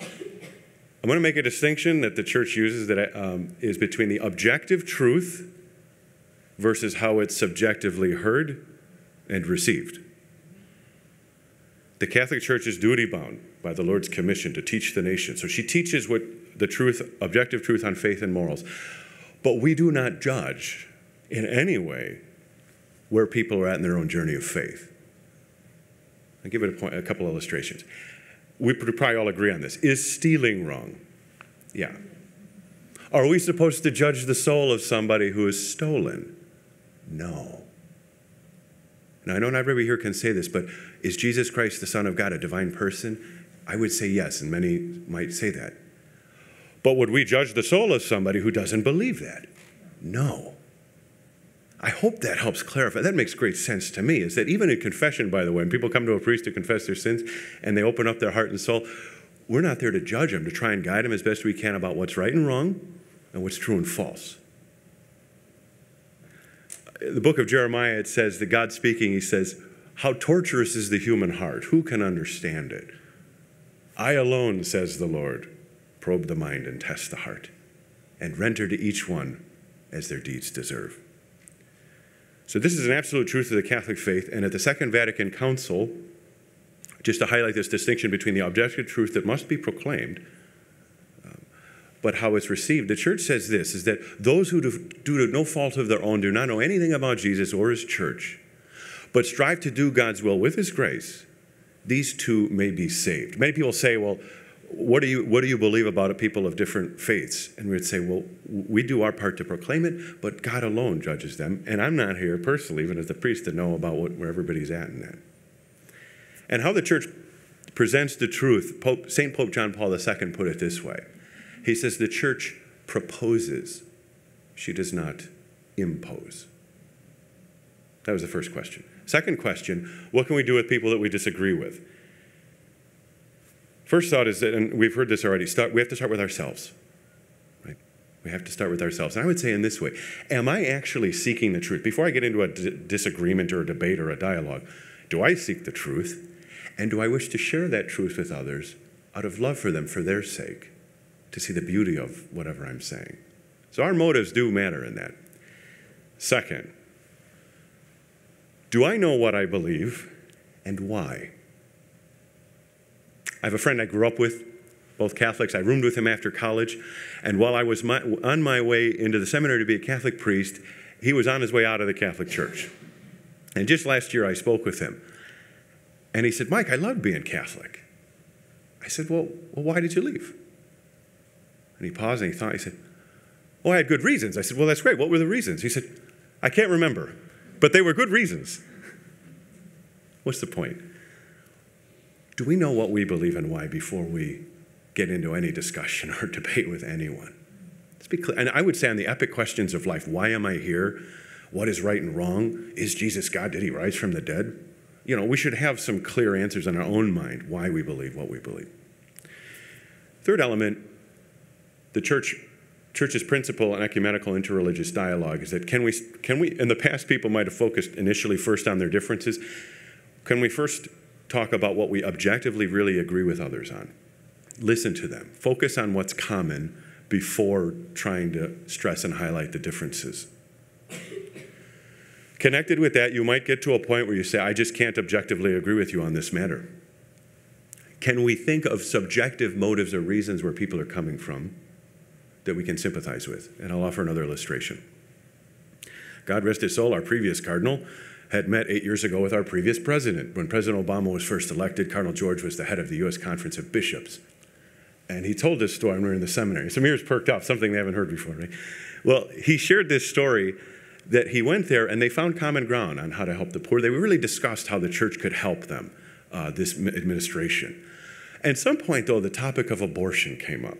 I'm going to make a distinction that the church uses that um, is between the objective truth versus how it's subjectively heard and received. The Catholic Church is duty bound by the Lord's commission to teach the nation. So she teaches what the truth, objective truth on faith and morals. But we do not judge in any way where people are at in their own journey of faith. I'll give it a, point, a couple illustrations. We probably all agree on this. Is stealing wrong? Yeah. Are we supposed to judge the soul of somebody who has stolen? No. Now, I know not everybody here can say this, but is Jesus Christ the Son of God a divine person? I would say yes, and many might say that. But would we judge the soul of somebody who doesn't believe that? No. I hope that helps clarify. That makes great sense to me. Is that even in confession, by the way, when people come to a priest to confess their sins and they open up their heart and soul, we're not there to judge them, to try and guide them as best we can about what's right and wrong and what's true and false. the book of Jeremiah, it says that God speaking, he says, How torturous is the human heart? Who can understand it? I alone, says the Lord, probe the mind and test the heart, and render to each one as their deeds deserve. So, this is an absolute truth of the Catholic faith, and at the Second Vatican Council, just to highlight this distinction between the objective truth that must be proclaimed um, but how it's received. The church says this is that those who, do, due to no fault of their own, do not know anything about Jesus or his church, but strive to do God's will with his grace, these two may be saved. Many people say, well, what do you what do you believe about it, people of different faiths? And we'd say, well, we do our part to proclaim it, but God alone judges them. And I'm not here personally, even as the priest, to know about what, where everybody's at in that. And how the church presents the truth, Pope, St. Pope John Paul II put it this way. He says the church proposes, she does not impose. That was the first question. Second question what can we do with people that we disagree with? First thought is that, and we've heard this already, start, we have to start with ourselves. Right? We have to start with ourselves. And I would say in this way Am I actually seeking the truth? Before I get into a disagreement or a debate or a dialogue, do I seek the truth? And do I wish to share that truth with others out of love for them, for their sake? to see the beauty of whatever I'm saying. So our motives do matter in that. Second, do I know what I believe and why? I have a friend I grew up with, both Catholics. I roomed with him after college. And while I was my, on my way into the seminary to be a Catholic priest, he was on his way out of the Catholic Church. And just last year, I spoke with him. And he said, Mike, I love being Catholic. I said, Well, well why did you leave? And he paused and he thought, he said, Oh, I had good reasons. I said, Well, that's great. What were the reasons? He said, I can't remember, but they were good reasons. What's the point? Do we know what we believe and why before we get into any discussion or debate with anyone? Let's be clear. And I would say on the epic questions of life why am I here? What is right and wrong? Is Jesus God? Did he rise from the dead? You know, we should have some clear answers in our own mind why we believe what we believe. Third element the church church's principle in ecumenical interreligious dialogue is that can we can we in the past people might have focused initially first on their differences can we first talk about what we objectively really agree with others on listen to them focus on what's common before trying to stress and highlight the differences connected with that you might get to a point where you say i just can't objectively agree with you on this matter can we think of subjective motives or reasons where people are coming from that we can sympathize with. And I'll offer another illustration. God rest his soul, our previous cardinal had met eight years ago with our previous president. When President Obama was first elected, Cardinal George was the head of the U.S. Conference of Bishops. And he told this story when we were in the seminary. Some ears perked up, something they haven't heard before, right? Well, he shared this story that he went there and they found common ground on how to help the poor. They really discussed how the church could help them, uh, this administration. At some point, though, the topic of abortion came up.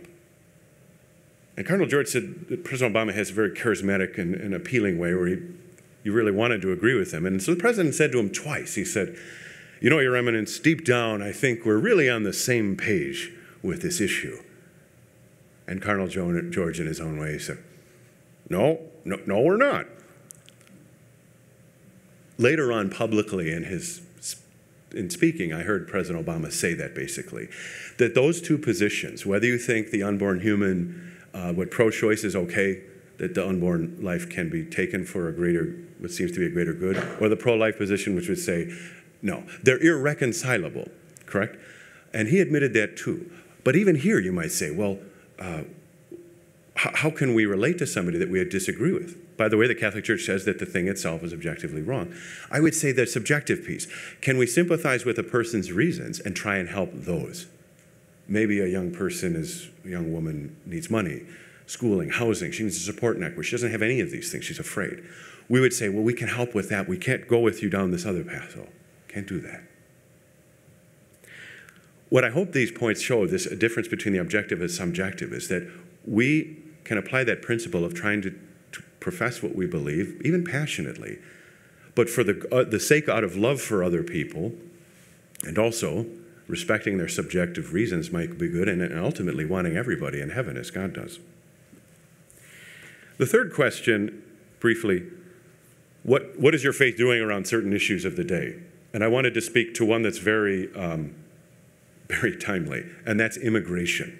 And Cardinal George said that President Obama has a very charismatic and, and appealing way where he, you really wanted to agree with him. And so the president said to him twice, he said, You know, Your Eminence, deep down, I think we're really on the same page with this issue. And Cardinal George, in his own way, said, No, no, no, we're not. Later on, publicly in his in speaking, I heard President Obama say that basically, that those two positions, whether you think the unborn human uh, what pro-choice is okay, that the unborn life can be taken for a greater, what seems to be a greater good, or the pro-life position, which would say, no, they're irreconcilable, correct? And he admitted that too. But even here, you might say, well, uh, how can we relate to somebody that we disagree with? By the way, the Catholic Church says that the thing itself is objectively wrong. I would say the subjective piece. Can we sympathize with a person's reasons and try and help those? Maybe a young person is, a young woman needs money, schooling, housing. She needs a support network. She doesn't have any of these things. She's afraid. We would say, well, we can help with that. We can't go with you down this other path, though. Can't do that. What I hope these points show, this difference between the objective and subjective, is that we can apply that principle of trying to, to profess what we believe, even passionately, but for the, uh, the sake out of love for other people, and also respecting their subjective reasons might be good, and ultimately wanting everybody in heaven as God does. The third question, briefly, what, what is your faith doing around certain issues of the day? And I wanted to speak to one that's very, um, very timely, and that's immigration.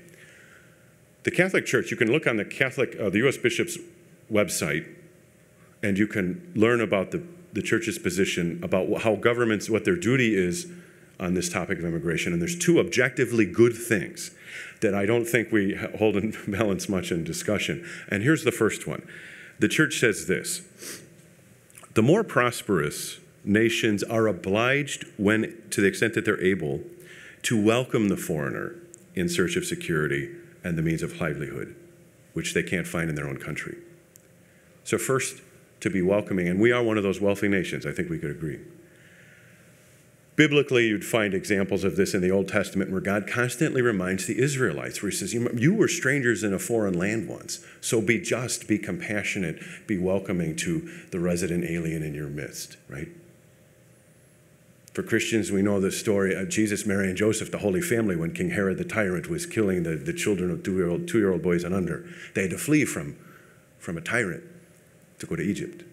The Catholic Church, you can look on the Catholic, uh, the U.S. Bishop's website, and you can learn about the, the church's position about how governments, what their duty is on this topic of immigration. And there's two objectively good things that I don't think we hold in balance much in discussion. And here's the first one the church says this the more prosperous nations are obliged, when, to the extent that they're able, to welcome the foreigner in search of security and the means of livelihood, which they can't find in their own country. So, first, to be welcoming, and we are one of those wealthy nations, I think we could agree. Biblically, you'd find examples of this in the Old Testament where God constantly reminds the Israelites, where He says, You were strangers in a foreign land once, so be just, be compassionate, be welcoming to the resident alien in your midst, right? For Christians, we know the story of Jesus, Mary, and Joseph, the Holy Family, when King Herod the tyrant was killing the, the children of two year old two year old boys and under. They had to flee from, from a tyrant to go to Egypt.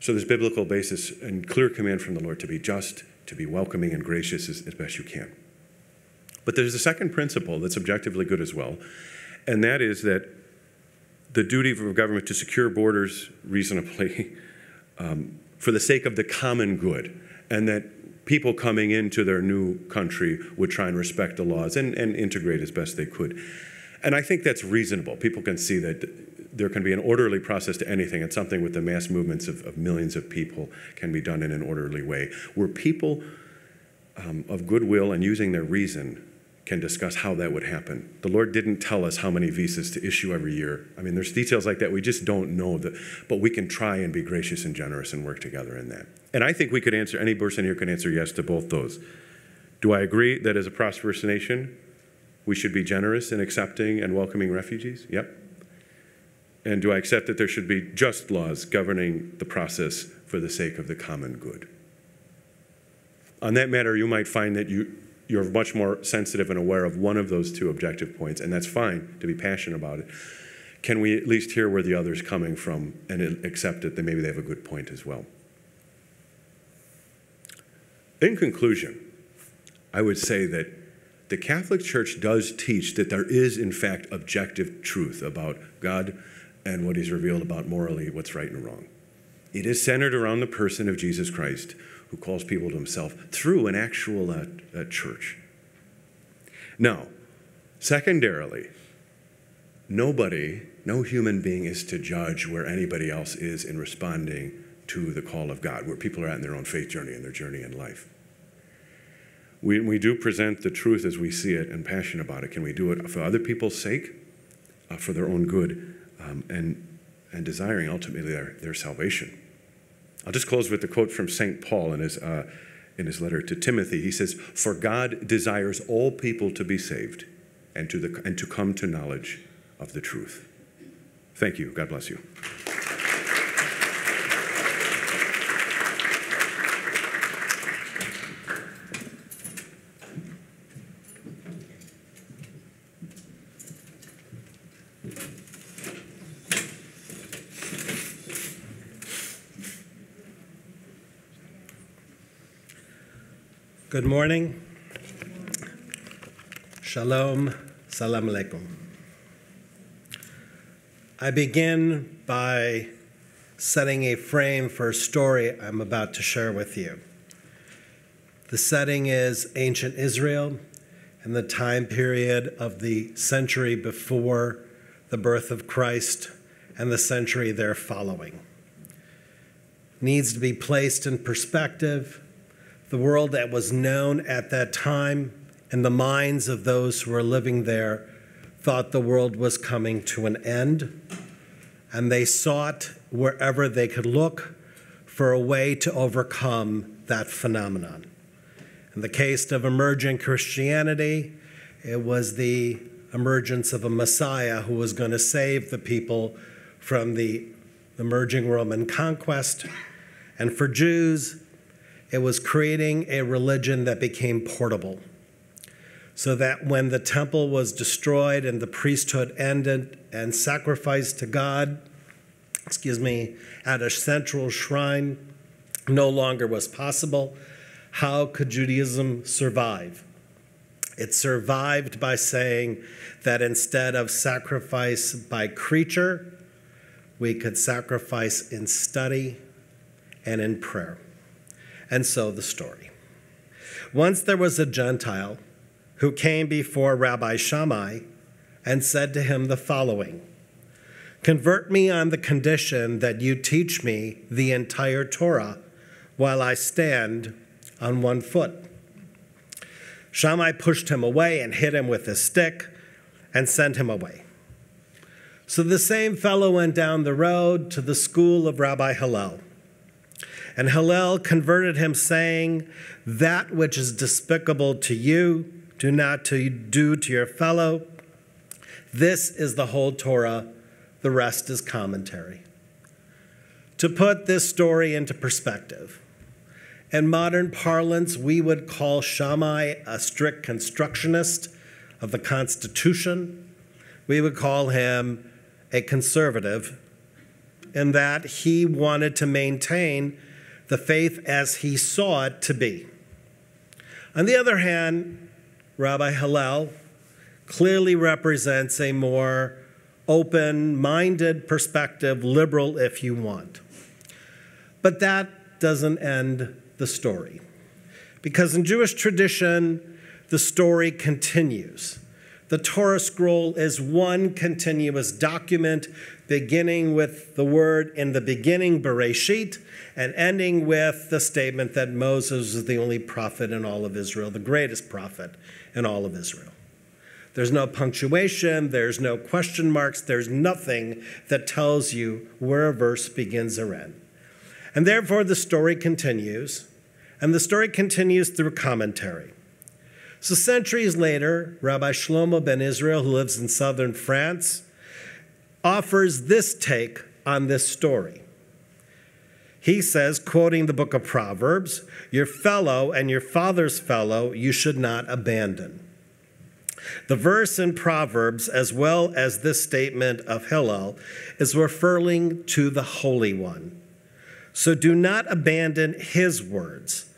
So there's biblical basis and clear command from the Lord to be just, to be welcoming and gracious as, as best you can. But there's a second principle that's objectively good as well, and that is that the duty of a government to secure borders reasonably um, for the sake of the common good, and that people coming into their new country would try and respect the laws and, and integrate as best they could. And I think that's reasonable. People can see that there can be an orderly process to anything, and something with the mass movements of, of millions of people can be done in an orderly way, where people um, of goodwill and using their reason can discuss how that would happen. The Lord didn't tell us how many visas to issue every year. I mean, there's details like that we just don't know, that, but we can try and be gracious and generous and work together in that. And I think we could answer, any person here can answer yes to both those. Do I agree that as a prosperous nation, we should be generous in accepting and welcoming refugees? Yep. And do I accept that there should be just laws governing the process for the sake of the common good? On that matter, you might find that you, you're much more sensitive and aware of one of those two objective points, and that's fine to be passionate about it. Can we at least hear where the other's coming from and accept it that maybe they have a good point as well? In conclusion, I would say that the Catholic Church does teach that there is, in fact, objective truth about God and what He's revealed about morally what's right and wrong. It is centered around the person of Jesus Christ, who calls people to Himself through an actual uh, uh, church. Now, secondarily, nobody, no human being is to judge where anybody else is in responding to the call of God, where people are at in their own faith journey and their journey in life. We, we do present the truth as we see it and passion about it. Can we do it for other people's sake, uh, for their own good, um, and, and desiring ultimately their, their salvation? I'll just close with a quote from St. Paul in his, uh, in his letter to Timothy. He says, For God desires all people to be saved and to, the, and to come to knowledge of the truth. Thank you. God bless you. Good morning. Shalom. Salam alaikum. I begin by setting a frame for a story I'm about to share with you. The setting is ancient Israel and the time period of the century before the birth of Christ and the century there following. Needs to be placed in perspective the world that was known at that time and the minds of those who were living there thought the world was coming to an end, and they sought wherever they could look for a way to overcome that phenomenon. In the case of emerging Christianity, it was the emergence of a Messiah who was going to save the people from the emerging Roman conquest. And for Jews, it was creating a religion that became portable. So that when the temple was destroyed and the priesthood ended and sacrifice to God excuse me, at a central shrine no longer was possible, how could Judaism survive? It survived by saying that instead of sacrifice by creature, we could sacrifice in study and in prayer. And so the story. Once there was a Gentile who came before Rabbi Shammai and said to him the following Convert me on the condition that you teach me the entire Torah while I stand on one foot. Shammai pushed him away and hit him with his stick and sent him away. So the same fellow went down the road to the school of Rabbi Hillel. And Hillel converted him, saying, That which is despicable to you, do not to do to your fellow. This is the whole Torah, the rest is commentary. To put this story into perspective, in modern parlance, we would call Shammai a strict constructionist of the Constitution. We would call him a conservative in that he wanted to maintain the faith as he saw it to be. On the other hand, Rabbi Hillel clearly represents a more open minded perspective, liberal if you want. But that doesn't end the story. Because in Jewish tradition, the story continues. The Torah scroll is one continuous document, beginning with the word in the beginning, Bereshit, and ending with the statement that Moses is the only prophet in all of Israel, the greatest prophet in all of Israel. There's no punctuation, there's no question marks, there's nothing that tells you where a verse begins or ends. And therefore, the story continues, and the story continues through commentary. So, centuries later, Rabbi Shlomo ben Israel, who lives in southern France, offers this take on this story. He says, quoting the book of Proverbs, Your fellow and your father's fellow you should not abandon. The verse in Proverbs, as well as this statement of Hillel, is referring to the Holy One. So do not abandon his words.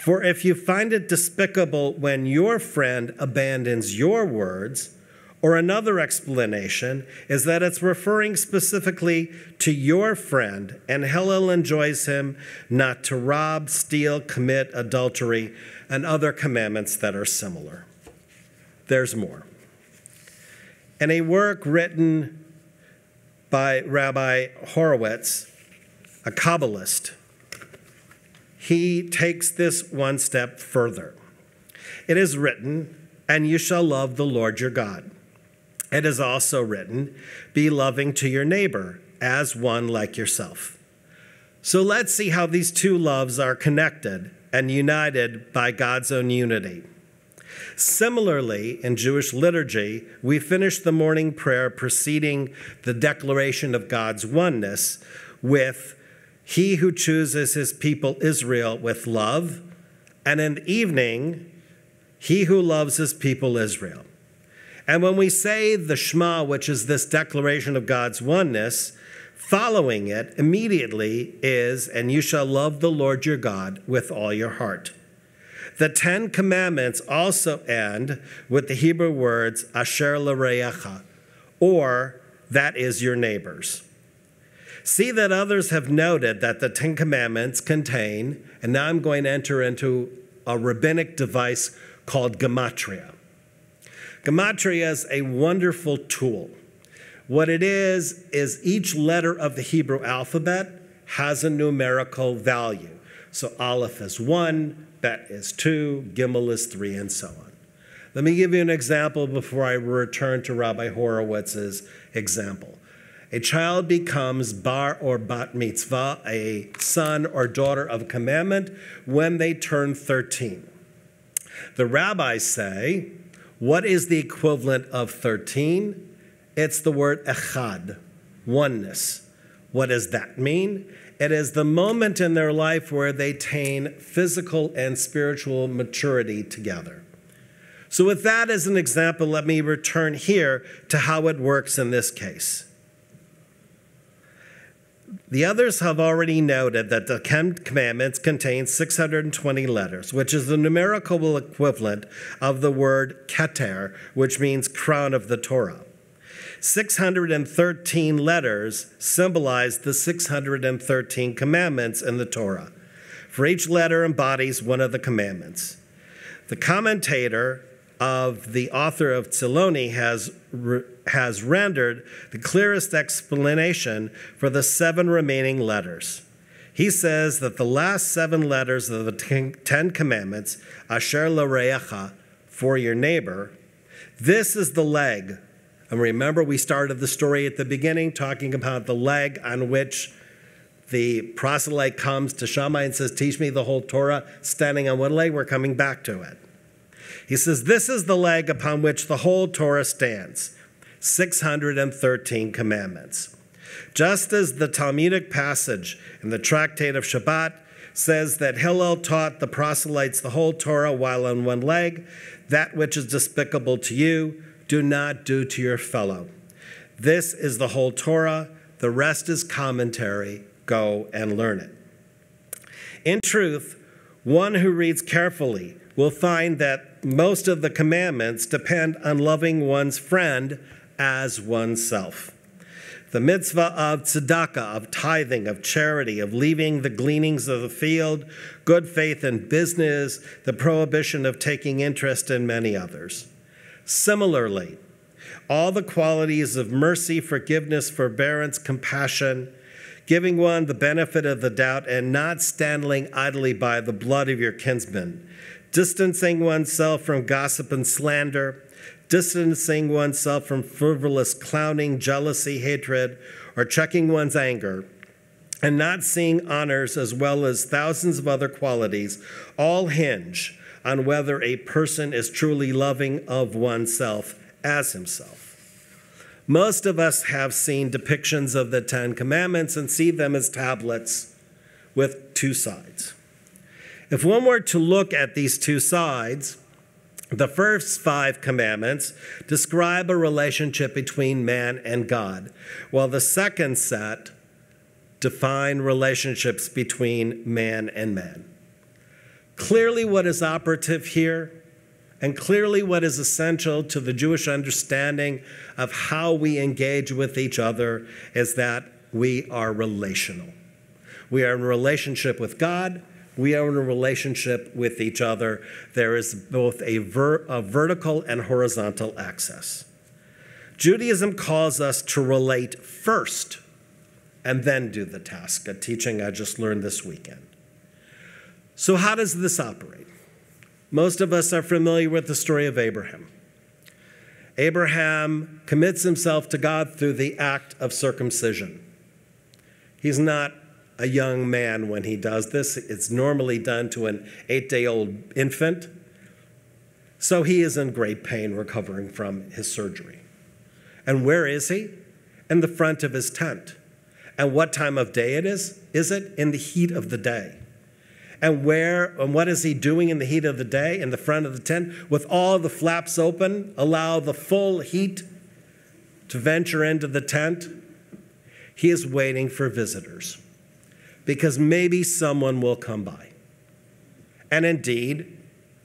For if you find it despicable when your friend abandons your words, or another explanation is that it's referring specifically to your friend, and Hillel enjoys him not to rob, steal, commit adultery, and other commandments that are similar. There's more. In a work written by Rabbi Horowitz, a Kabbalist, he takes this one step further. It is written, and you shall love the Lord your God. It is also written, be loving to your neighbor as one like yourself. So let's see how these two loves are connected and united by God's own unity. Similarly, in Jewish liturgy, we finish the morning prayer preceding the declaration of God's oneness with he who chooses his people Israel with love, and in the evening, he who loves his people Israel. And when we say the Shema, which is this declaration of God's oneness, following it immediately is, and you shall love the Lord your God with all your heart. The Ten Commandments also end with the Hebrew words Asher l'reyecha, or that is your neighbors. See that others have noted that the Ten Commandments contain, and now I'm going to enter into a rabbinic device called gematria. Gematria is a wonderful tool. What it is, is each letter of the Hebrew alphabet has a numerical value. So Aleph is one, Bet is two, Gimel is three, and so on. Let me give you an example before I return to Rabbi Horowitz's example a child becomes bar or bat mitzvah, a son or daughter of commandment, when they turn 13. The rabbis say, what is the equivalent of 13? It's the word echad, oneness. What does that mean? It is the moment in their life where they attain physical and spiritual maturity together. So, with that as an example, let me return here to how it works in this case. The others have already noted that the Ten Commandments contain 620 letters, which is the numerical equivalent of the word keter, which means crown of the Torah. 613 letters symbolize the 613 commandments in the Torah. For each letter embodies one of the commandments. The commentator of the author of Tziloni has, has rendered the clearest explanation for the seven remaining letters. He says that the last seven letters of the Ten Commandments, Asher L'Reacha, for your neighbor, this is the leg. And remember, we started the story at the beginning talking about the leg on which the proselyte comes to Shammai and says, Teach me the whole Torah, standing on one leg. We're coming back to it. He says, This is the leg upon which the whole Torah stands 613 commandments. Just as the Talmudic passage in the Tractate of Shabbat says that Hillel taught the proselytes the whole Torah while on one leg, that which is despicable to you, do not do to your fellow. This is the whole Torah, the rest is commentary. Go and learn it. In truth, one who reads carefully will find that most of the commandments depend on loving one's friend as oneself. The mitzvah of tzedakah, of tithing, of charity, of leaving the gleanings of the field, good faith in business, the prohibition of taking interest in many others. Similarly, all the qualities of mercy, forgiveness, forbearance, compassion, giving one the benefit of the doubt, and not standing idly by the blood of your kinsmen, distancing oneself from gossip and slander, distancing oneself from frivolous clowning, jealousy, hatred, or checking one's anger, and not seeing honors as well as thousands of other qualities, all hinge on whether a person is truly loving of oneself as himself. Most of us have seen depictions of the Ten Commandments and see them as tablets with two sides. If one were to look at these two sides, the first five commandments describe a relationship between man and God, while the second set define relationships between man and man. Clearly, what is operative here, and clearly, what is essential to the Jewish understanding of how we engage with each other, is that we are relational. We are in relationship with God, we are in a relationship with each other. There is both a, ver- a vertical and horizontal access. Judaism calls us to relate first and then do the task, a teaching I just learned this weekend. So, how does this operate? Most of us are familiar with the story of Abraham. Abraham commits himself to God through the act of circumcision. He's not a young man when he does this. It's normally done to an eight day old infant. So he is in great pain recovering from his surgery. And where is he? In the front of his tent. And what time of day it is? Is it in the heat of the day? And where and what is he doing in the heat of the day in the front of the tent? With all the flaps open, allow the full heat to venture into the tent. He is waiting for visitors because maybe someone will come by. And indeed,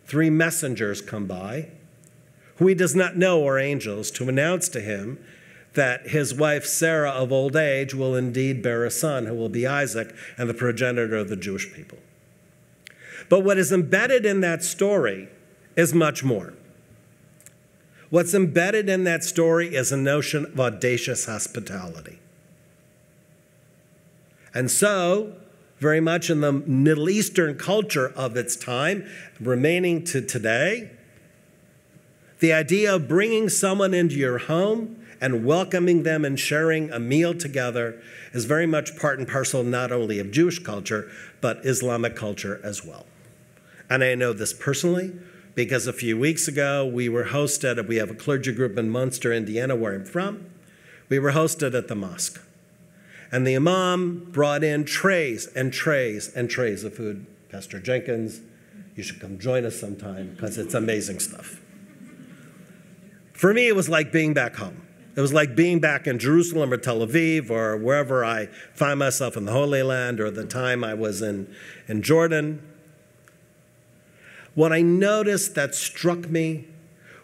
three messengers come by who he does not know are angels to announce to him that his wife Sarah of old age will indeed bear a son who will be Isaac and the progenitor of the Jewish people. But what is embedded in that story is much more. What's embedded in that story is a notion of audacious hospitality. And so, very much in the Middle Eastern culture of its time, remaining to today, the idea of bringing someone into your home and welcoming them and sharing a meal together is very much part and parcel not only of Jewish culture, but Islamic culture as well. And I know this personally because a few weeks ago we were hosted, we have a clergy group in Munster, Indiana, where I'm from. We were hosted at the mosque. And the imam brought in trays and trays and trays of food. Pastor Jenkins, you should come join us sometime because it's amazing stuff. For me, it was like being back home. It was like being back in Jerusalem or Tel Aviv or wherever I find myself in the Holy Land or the time I was in, in Jordan. What I noticed that struck me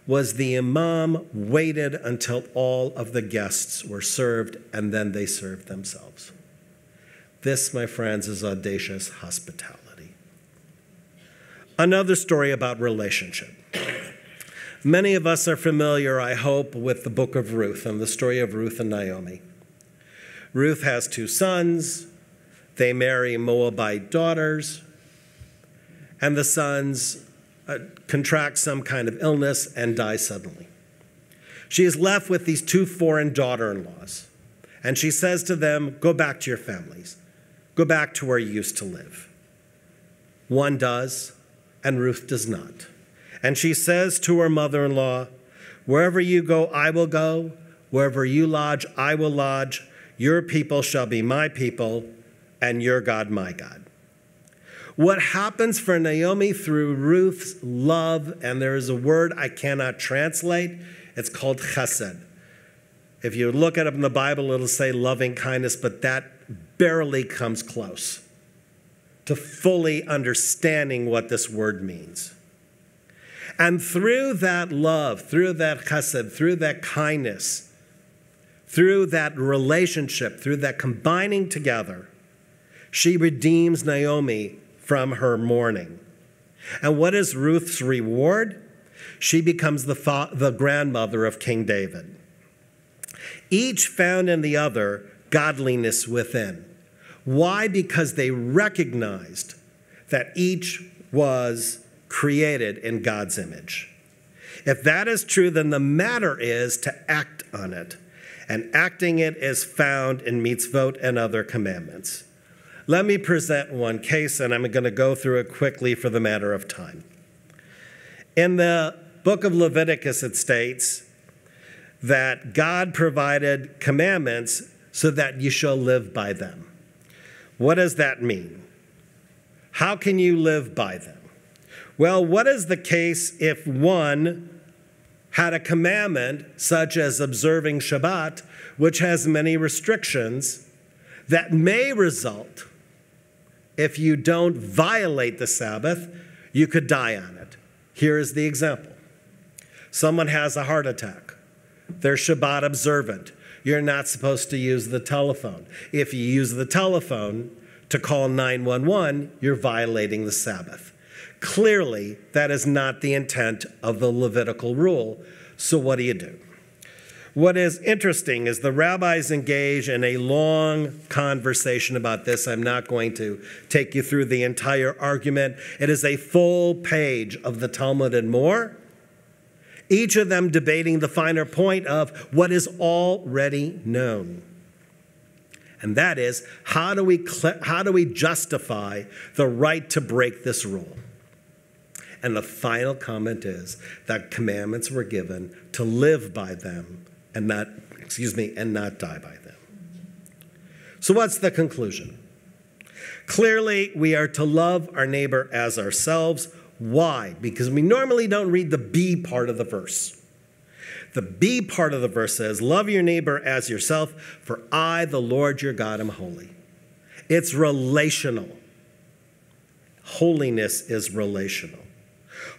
was the imam waited until all of the guests were served and then they served themselves. This, my friends, is audacious hospitality. Another story about relationship. Many of us are familiar, I hope, with the book of Ruth and the story of Ruth and Naomi. Ruth has two sons. They marry Moabite daughters, and the sons uh, contract some kind of illness and die suddenly. She is left with these two foreign daughter in laws, and she says to them, Go back to your families, go back to where you used to live. One does, and Ruth does not. And she says to her mother in law, Wherever you go, I will go. Wherever you lodge, I will lodge. Your people shall be my people, and your God my God. What happens for Naomi through Ruth's love, and there is a word I cannot translate, it's called chesed. If you look it up in the Bible, it'll say loving kindness, but that barely comes close to fully understanding what this word means. And through that love, through that chesed, through that kindness, through that relationship, through that combining together, she redeems Naomi from her mourning. And what is Ruth's reward? She becomes the, fa- the grandmother of King David. Each found in the other godliness within. Why? Because they recognized that each was created in God's image. If that is true, then the matter is to act on it. And acting it is found in mitzvot and other commandments. Let me present one case, and I'm going to go through it quickly for the matter of time. In the book of Leviticus, it states that God provided commandments so that you shall live by them. What does that mean? How can you live by them? Well, what is the case if one had a commandment, such as observing Shabbat, which has many restrictions that may result, if you don't violate the Sabbath, you could die on it. Here is the example someone has a heart attack, they're Shabbat observant. You're not supposed to use the telephone. If you use the telephone to call 911, you're violating the Sabbath. Clearly, that is not the intent of the Levitical rule. So, what do you do? What is interesting is the rabbis engage in a long conversation about this. I'm not going to take you through the entire argument. It is a full page of the Talmud and more, each of them debating the finer point of what is already known. And that is, how do we, how do we justify the right to break this rule? And the final comment is that commandments were given to live by them and not, excuse me, and not die by them. So, what's the conclusion? Clearly, we are to love our neighbor as ourselves. Why? Because we normally don't read the B part of the verse. The B part of the verse says, Love your neighbor as yourself, for I, the Lord your God, am holy. It's relational. Holiness is relational.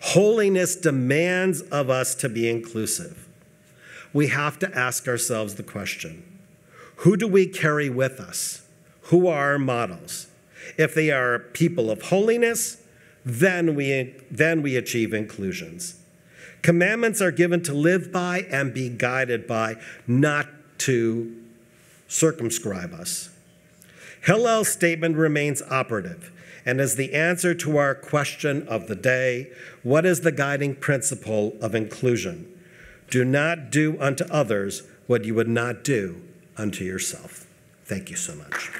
Holiness demands of us to be inclusive. We have to ask ourselves the question who do we carry with us? Who are our models? If they are people of holiness, then we, then we achieve inclusions. Commandments are given to live by and be guided by, not to circumscribe us. Hillel's statement remains operative and as the answer to our question of the day what is the guiding principle of inclusion? Do not do unto others what you would not do unto yourself. Thank you so much.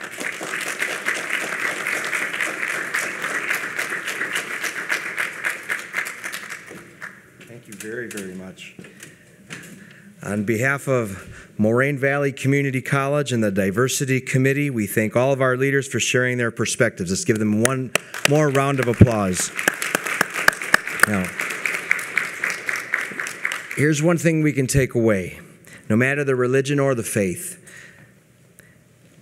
Thank you very, very much. On behalf of Moraine Valley Community College and the Diversity Committee, we thank all of our leaders for sharing their perspectives. Let's give them one more round of applause. Now, here's one thing we can take away no matter the religion or the faith.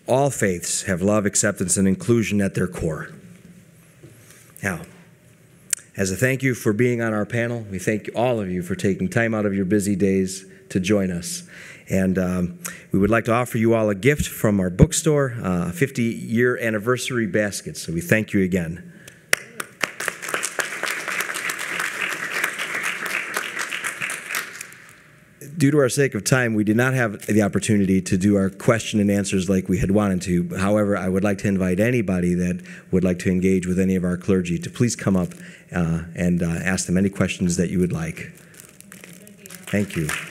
All faiths have love, acceptance, and inclusion at their core. Now, as a thank you for being on our panel, we thank all of you for taking time out of your busy days to join us. And um, we would like to offer you all a gift from our bookstore, uh, a 50 year anniversary basket. So we thank you again. Due to our sake of time, we did not have the opportunity to do our question and answers like we had wanted to. However, I would like to invite anybody that would like to engage with any of our clergy to please come up uh, and uh, ask them any questions that you would like. Thank you. Thank you.